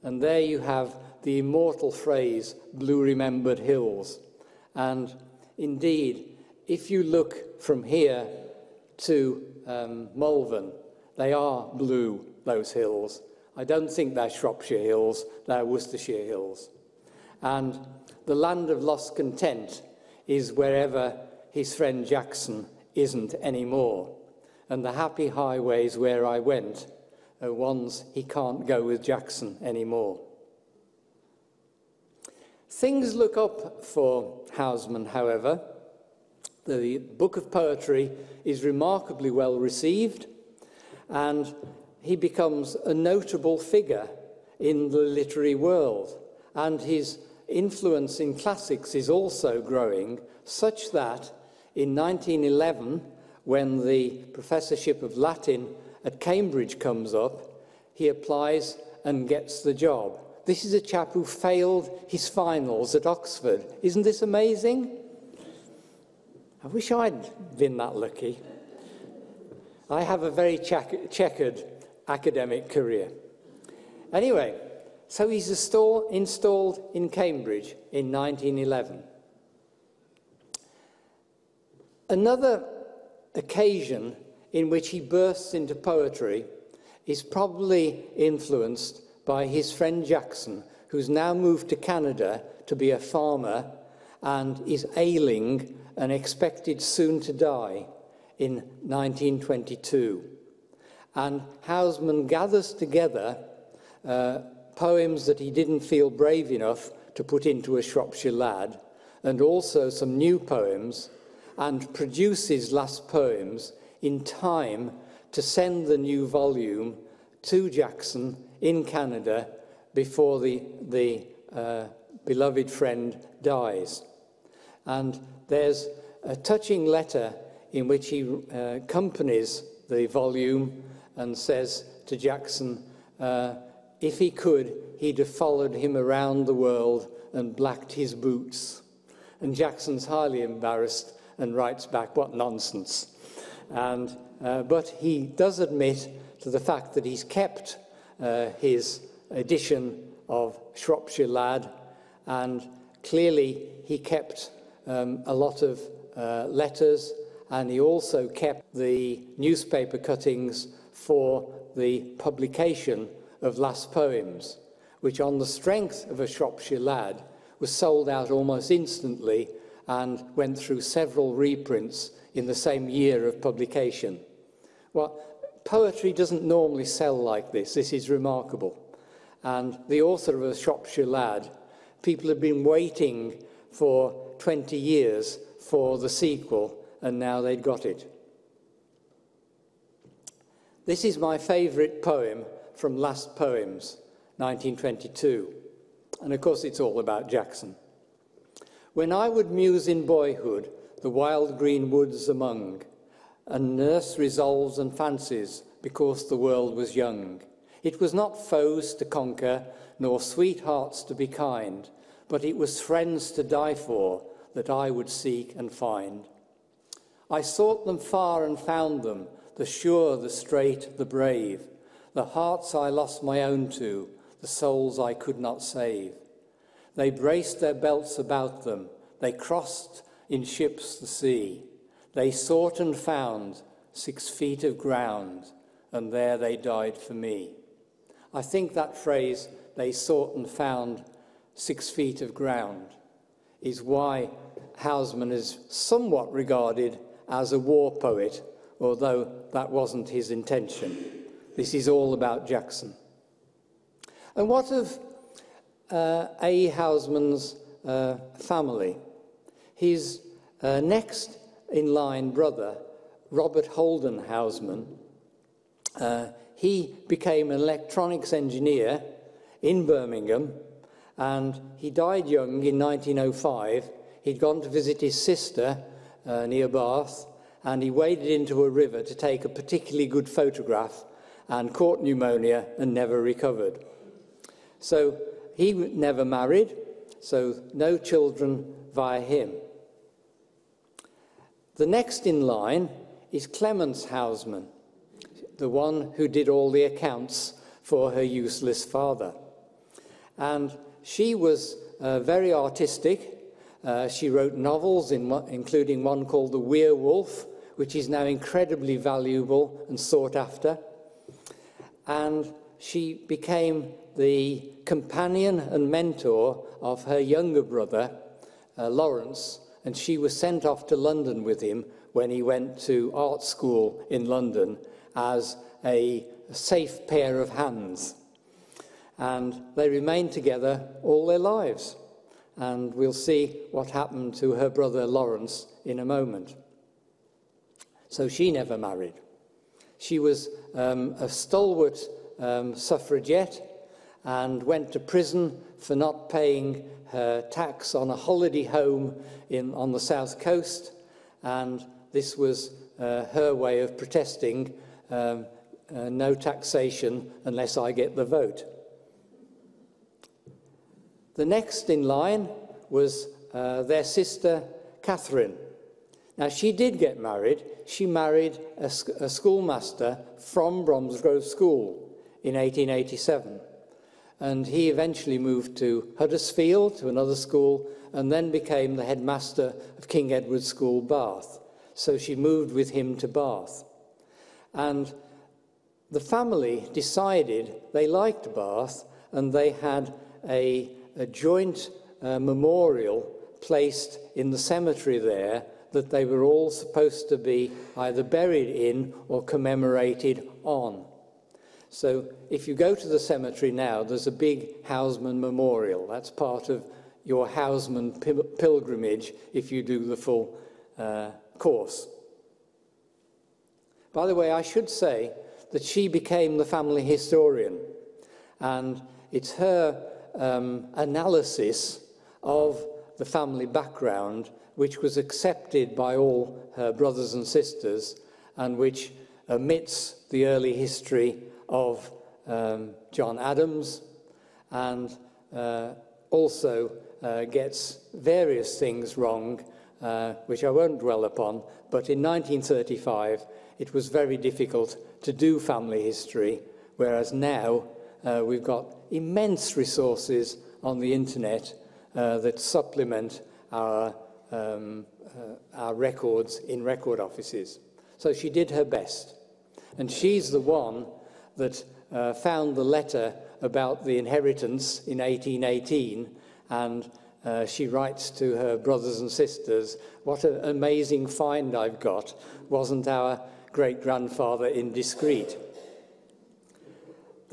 And there you have the immortal phrase, blue remembered hills. And indeed, if you look from here to um, Malvern, they are blue, those hills. I don't think they're Shropshire hills, they're Worcestershire hills. And the land of lost content is wherever his friend Jackson isn't anymore. And the happy highways where I went are ones he can't go with Jackson anymore. Things look up for Housman, however. The book of poetry is remarkably well received, and he becomes a notable figure in the literary world. And his influence in classics is also growing, such that in 1911, when the professorship of Latin at Cambridge comes up, he applies and gets the job. This is a chap who failed his finals at Oxford. Isn't this amazing? I wish I'd been that lucky. I have a very checkered academic career. Anyway, so he's installed in Cambridge in 1911. Another occasion in which he bursts into poetry is probably influenced by his friend Jackson, who's now moved to Canada to be a farmer and is ailing and expected soon to die in 1922. And Housman gathers together uh, poems that he didn't feel brave enough to put into a Shropshire lad, and also some new poems, and produces last poems in time to send the new volume to Jackson in Canada before the, the uh, beloved friend dies. And there's a touching letter in which he uh, accompanies the volume and says to Jackson, uh, if he could, he'd have followed him around the world and blacked his boots. And Jackson's highly embarrassed and writes back, What nonsense. And, uh, but he does admit to the fact that he's kept uh, his edition of Shropshire Lad, and clearly he kept um, a lot of uh, letters, and he also kept the newspaper cuttings for the publication of last poems, which on the strength of a Shropshire lad was sold out almost instantly and went through several reprints in the same year of publication, Well, poetry doesn't normally sell like this. This is remarkable. And the author of A Shropshire Lad, people have been waiting for 20 years for the sequel, and now they'd got it. This is my favourite poem from Last Poems, 1922. And of course, it's all about Jackson. When I would muse in boyhood, the wild green woods among, and nurse resolves and fancies because the world was young. It was not foes to conquer, nor sweethearts to be kind, but it was friends to die for that I would seek and find. I sought them far and found them, the sure, the straight, the brave, the hearts I lost my own to, the souls I could not save. They braced their belts about them, they crossed in ships the sea. They sought and found six feet of ground, and there they died for me. I think that phrase, they sought and found six feet of ground, is why Housman is somewhat regarded as a war poet, although that wasn't his intention. This is all about Jackson. And what of uh, A. Housman's uh, family? His uh, next in line brother, Robert Holden Housman, uh, he became an electronics engineer in Birmingham and he died young in 1905. He'd gone to visit his sister uh, near Bath and he waded into a river to take a particularly good photograph and caught pneumonia and never recovered. So he never married, so no children via him. The next in line is Clemence Housman, the one who did all the accounts for her useless father. And she was uh, very artistic. Uh, she wrote novels, in, including one called The Werewolf, which is now incredibly valuable and sought after. And she became the companion and mentor of her younger brother, uh, Laurence, and she was sent off to London with him when he went to art school in London as a safe pair of hands. And they remained together all their lives. And we'll see what happened to her brother Laurence in a moment. So she never married. She was um, a stalwart um, suffragette and went to prison for not paying her tax on a holiday home in, on the south coast. And this was uh, her way of protesting um, uh, no taxation unless I get the vote. The next in line was uh, their sister, Catherine. Now, she did get married. She married a, a schoolmaster from Bromsgrove School in 1887 and he eventually moved to Huddersfield, to another school, and then became the headmaster of King Edward School, Bath. So she moved with him to Bath. And the family decided they liked Bath, and they had a, a joint uh, memorial placed in the cemetery there that they were all supposed to be either buried in or commemorated on. So if you go to the cemetery now, there's a big Housman memorial. That's part of your Housman pilgrimage if you do the full uh, course. By the way, I should say that she became the family historian, and it's her um, analysis of the family background, which was accepted by all her brothers and sisters, and which omits the early history of um, John Adams and uh, also uh, gets various things wrong, uh, which I won't dwell upon. But in 1935, it was very difficult to do family history, whereas now uh, we've got immense resources on the internet uh, that supplement our, um, uh, our records in record offices. So she did her best. And she's the one that uh, found the letter about the inheritance in 1818 and uh, she writes to her brothers and sisters, what an amazing find I've got. Wasn't our great grandfather indiscreet.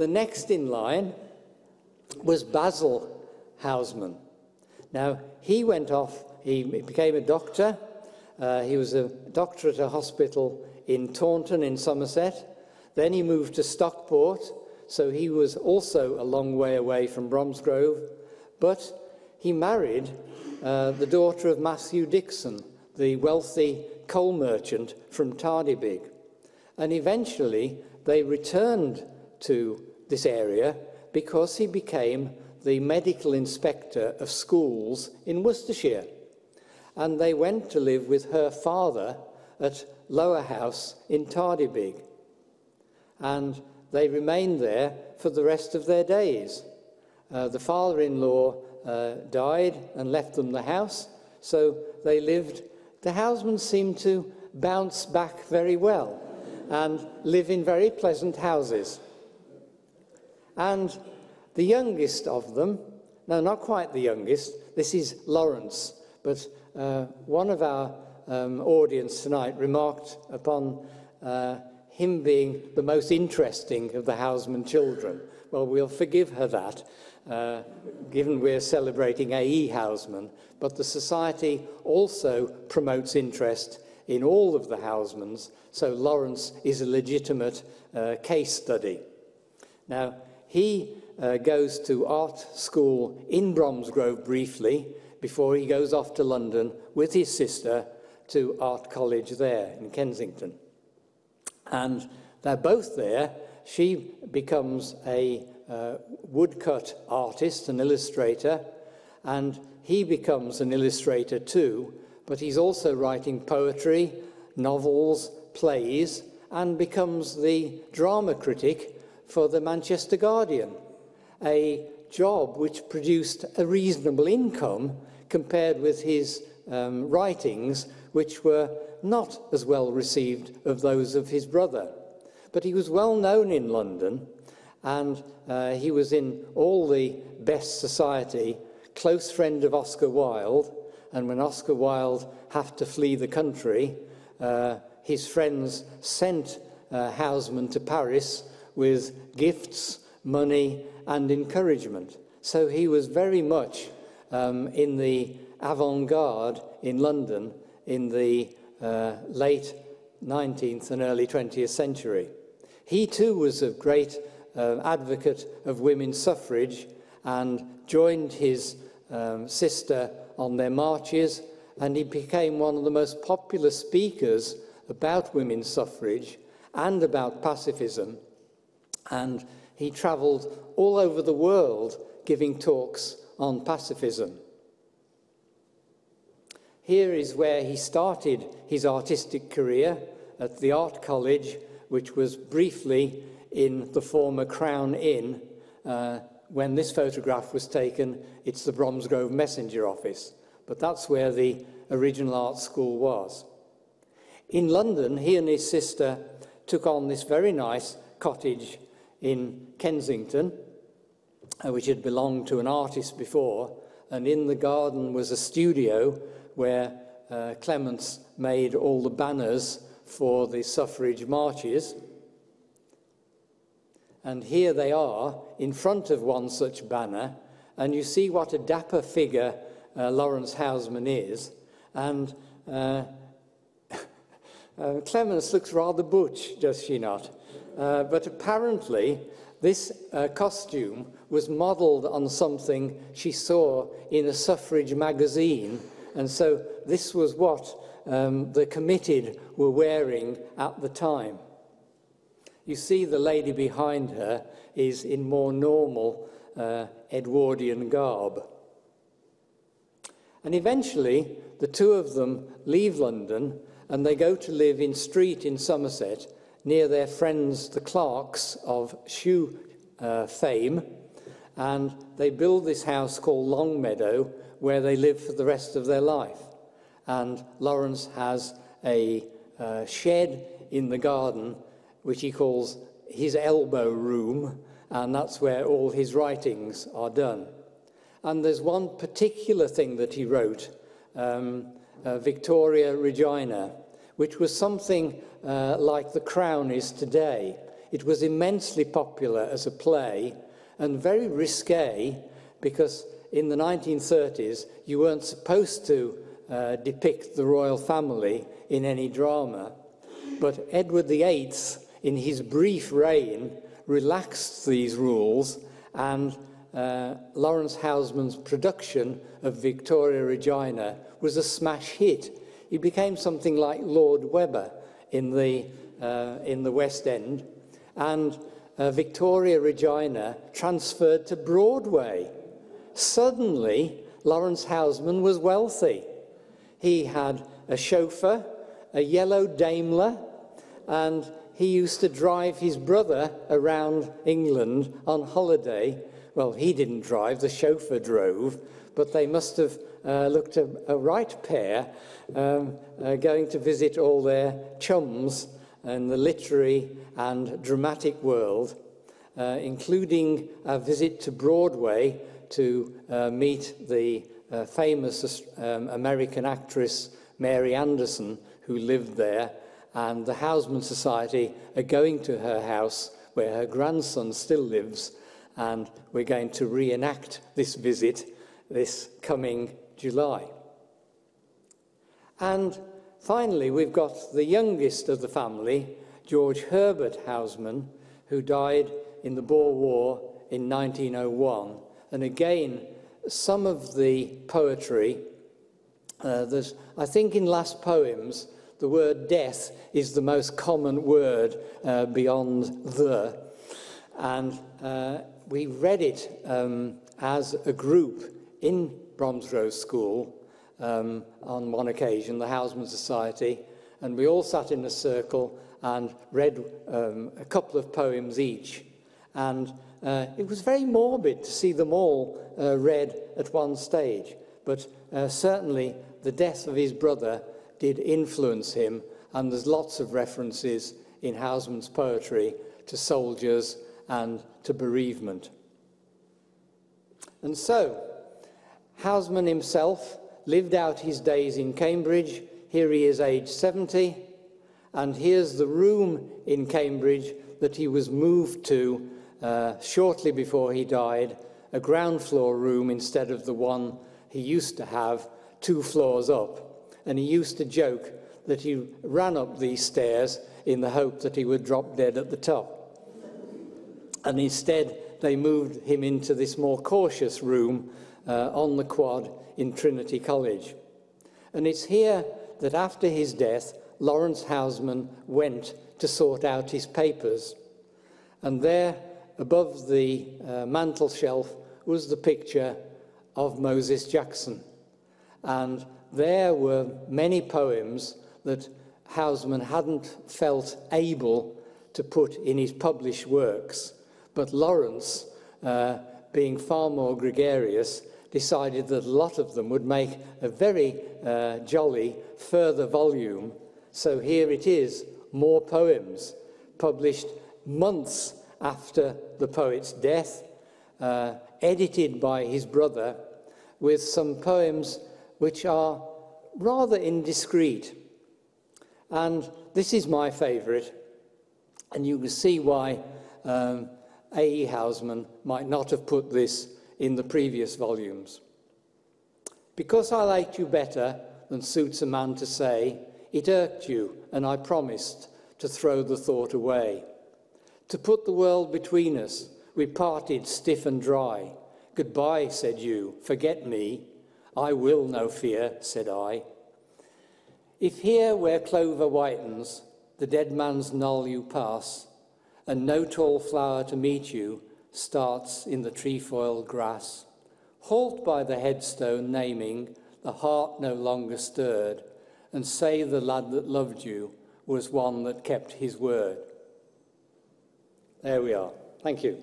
The next in line was Basil Housman. Now, he went off, he became a doctor. Uh, he was a doctor at a hospital in Taunton in Somerset. Then he moved to Stockport, so he was also a long way away from Bromsgrove. But he married uh, the daughter of Matthew Dixon, the wealthy coal merchant from Tardebigge. And eventually they returned to this area because he became the medical inspector of schools in Worcestershire. And they went to live with her father at Lower House in Tardebigge. And they remained there for the rest of their days. Uh, the father in law uh, died and left them the house, so they lived. The Housmans seemed to bounce back very well and live in very pleasant houses. And the youngest of them, no, not quite the youngest, this is Laurence, but uh, one of our um, audience tonight remarked upon uh, him being the most interesting of the Housman children. Well, we'll forgive her that, uh, given we're celebrating A.E. Housman, but the Society also promotes interest in all of the Housmans, so Laurence is a legitimate uh, case study. Now, he uh, goes to art school in Bromsgrove briefly before he goes off to London with his sister to art college there in Kensington. And they're both there. She becomes a uh, woodcut artist, an illustrator, and he becomes an illustrator too, but he's also writing poetry, novels, plays, and becomes the drama critic for the Manchester Guardian, a job which produced a reasonable income compared with his um, writings, which were not as well received of those of his brother. But he was well known in London, and uh, he was in all the best society, close friend of Oscar Wilde, and when Oscar Wilde had to flee the country, uh, his friends sent uh, to Paris with gifts, money, and encouragement. So he was very much um, in the avant garde in London in the uh, late 19th and early 20th century. He too was a great uh, advocate of women's suffrage and joined his um, sister on their marches, and he became one of the most popular speakers about women's suffrage and about pacifism and he travelled all over the world giving talks on pacifism. Here is where he started his artistic career at the Art College, which was briefly in the former Crown Inn. Uh, when this photograph was taken, it's the Bromsgrove Messenger Office, but that's where the original art school was. In London, he and his sister took on this very nice cottage in Kensington, uh, which had belonged to an artist before, and in the garden was a studio where uh, Clemence made all the banners for the suffrage marches. And here they are in front of one such banner, and you see what a dapper figure uh, Laurence Housman is. And uh, *laughs* uh, Clemence looks rather butch, does she not? Uh, but apparently, this uh, costume was modelled on something she saw in a suffrage magazine. And so this was what um, the committed were wearing at the time. You see the lady behind her is in more normal uh, Edwardian garb. And eventually, the two of them leave London and they go to live in Street in Somerset near their friends, the Clarks of shoe uh, fame, and they build this house called Longmeadow where they live for the rest of their life. And Laurence has a uh, shed in the garden which he calls his elbow room, and that's where all his writings are done. And there's one particular thing that he wrote, um, uh, Victoria Regina, which was something uh, like The Crown is today. It was immensely popular as a play and very risque because in the 1930s you weren't supposed to uh, depict the royal family in any drama. But Edward VIII, in his brief reign, relaxed these rules and uh, Laurence Housman's production of Victoria Regina was a smash hit. He became something like Lloyd Webber in the, uh, in the West End, and uh, Victoria Regina transferred to Broadway. Suddenly, Laurence Housman was wealthy. He had a chauffeur, a yellow Daimler, and he used to drive his brother around England on holiday well, he didn't drive, the chauffeur drove, but they must have uh, looked a, a right pair um, uh, going to visit all their chums in the literary and dramatic world, uh, including a visit to Broadway to uh, meet the uh, famous um, American actress Mary Anderson, who lived there, and the Hausman Society are going to her house where her grandson still lives, and we're going to reenact this visit this coming July. And finally, we've got the youngest of the family, George Herbert Housman, who died in the Boer War in 1901. And again, some of the poetry, uh, there's, I think in last poems, the word death is the most common word uh, beyond the. And uh, we read it um, as a group in Bromsgrove School um, on one occasion, the Housman Society, and we all sat in a circle and read um, a couple of poems each. And uh, it was very morbid to see them all uh, read at one stage. But uh, certainly the death of his brother did influence him, and there's lots of references in Housman's poetry to soldiers and to bereavement. And so, Housman himself lived out his days in Cambridge. Here he is age 70, and here's the room in Cambridge that he was moved to uh, shortly before he died, a ground floor room instead of the one he used to have two floors up. And he used to joke that he ran up these stairs in the hope that he would drop dead at the top. And instead, they moved him into this more cautious room uh, on the quad in Trinity College. And it's here that after his death, Laurence Housman went to sort out his papers. And there, above the uh, mantel shelf, was the picture of Moses Jackson. And there were many poems that Housman hadn't felt able to put in his published works. But Laurence, uh, being far more gregarious, decided that a lot of them would make a very uh, jolly further volume. So here it is, more poems, published months after the poet's death, uh, edited by his brother, with some poems which are rather indiscreet. And this is my favourite, and you can see why um, A.E. Housman might not have put this in the previous volumes. Because I liked you better than suits a man to say, it irked you, and I promised to throw the thought away. To put the world between us, we parted stiff and dry. Goodbye, said you, forget me. I will, no fear, said I. If here where clover whitens, the dead man's knoll you pass, and no tall flower to meet you starts in the trefoil grass. Halt by the headstone naming the heart no longer stirred, and say the lad that loved you was one that kept his word. There we are. Thank you.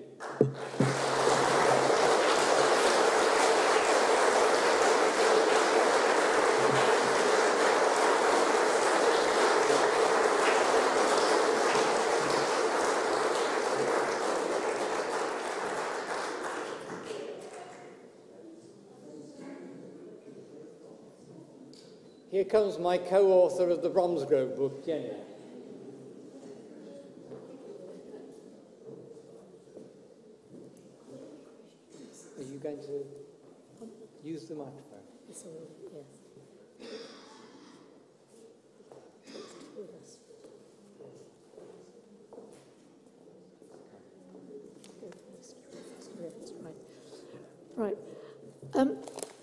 Here comes my co-author of the Bromsgrove book, Jenny. Are you going to use the microphone? Yes. Right. Um,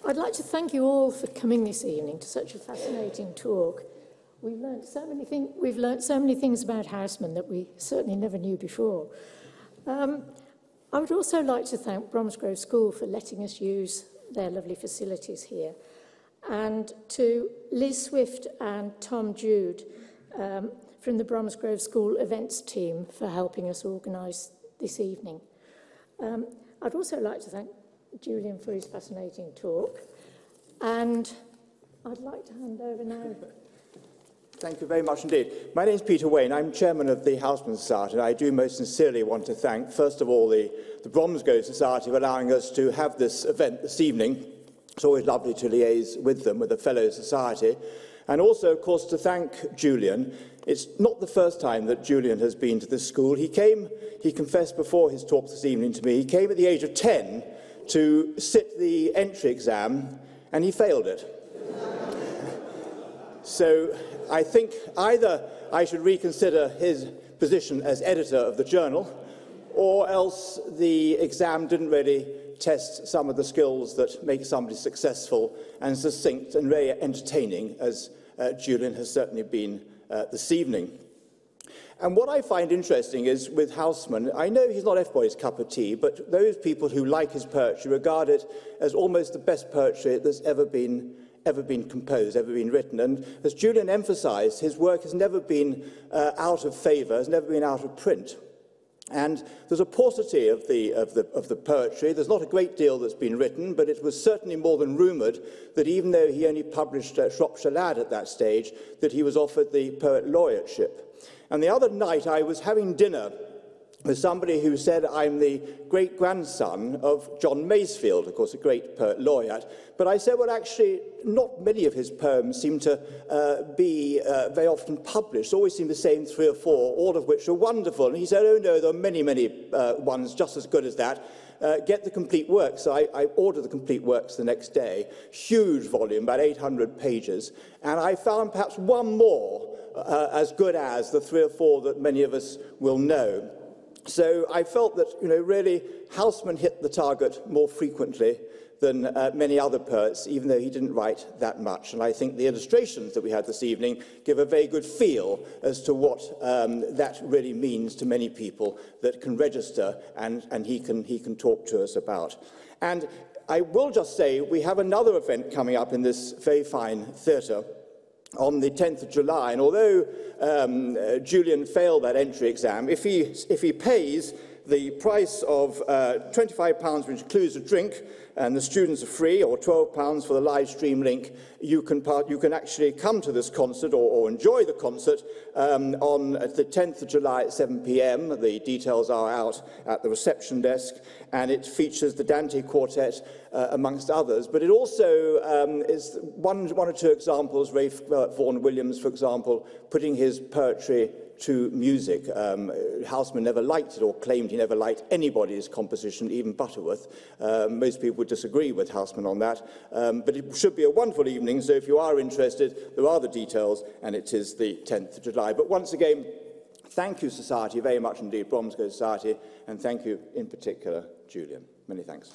I'd like to thank you all for coming this evening to such a fascinating talk. We've learned so many things. We've learned so many things about Housman that we certainly never knew before. Um, I would also like to thank Bromsgrove School for letting us use their lovely facilities here, and to Liz Swift and Tom Jude um, from the Bromsgrove School events team for helping us organise this evening. Um, I'd also like to thank Julian for his fascinating talk. And I'd like to hand over now. Thank you very much indeed. My name is Peter Wayne. I'm chairman of the Houseman Society, and I do most sincerely want to thank, first of all, the, the Bromsgrove Society for allowing us to have this event this evening. It's always lovely to liaise with them, with a fellow society. And also, of course, to thank Julian. It's not the first time that Julian has been to this school. He came, he confessed before his talk this evening to me, he came at the age of 10 to sit the entry exam and he failed it. so I think either I should reconsider his position as editor of the journal, or else the exam didn't really test some of the skills that make somebody successful and succinct and very entertaining, as uh, Julian has certainly been uh, this evening. And what I find interesting is with Housman, I know he's not everybody's cup of tea, but those people who like his poetry regard it as almost the best poetry that's ever been ever been composed, ever been written. And as Julian emphasized, his work has never been uh, out of favor, has never been out of print. And there's a paucity of the, of, the, of the poetry. There's not a great deal that's been written, but it was certainly more than rumoured that even though he only published uh, Shropshire Lad at that stage, that he was offered the poet laureateship. And the other night I was having dinner with somebody who said I'm the great-grandson of John Masefield, of course, a great poet laureate. But I said, well, actually, not many of his poems seem to uh, be uh, very often published, always seem the same three or four, all of which are wonderful. And he said, oh, no, there are many, many uh, ones just as good as that. Uh, get the complete works. So I, I ordered the complete works the next day, huge volume, about 800 pages, and I found perhaps one more uh, as good as the three or four that many of us will know. So I felt that, you know, really Housman hit the target more frequently than uh, many other poets, even though he didn't write that much. And I think the illustrations that we had this evening give a very good feel as to what um, that really means to many people that can register and, and he, can, he can talk to us about. And I will just say we have another event coming up in this very fine theatre on the 10th of July. And although um, uh, Julian failed that entry exam, if he, if he pays the price of uh, £25, which includes a drink, and the students are free or £12 for the live stream link. You can, part, you can actually come to this concert or, or enjoy the concert um, on uh, the 10th of July at 7pm. The details are out at the reception desk and it features the Dante Quartet uh, amongst others. But it also um, is one, one or two examples, Ray uh, Vaughan Williams, for example, putting his poetry to music. Um, Houseman never liked it or claimed he never liked anybody's composition, even Butterworth. Um, most people would disagree with Houseman on that. Um, but it should be a wonderful evening, so if you are interested, there are the details, and it is the 10th of July. But once again, thank you, Society, very much indeed, Bromsgrove Society, and thank you in particular, Julian. Many thanks.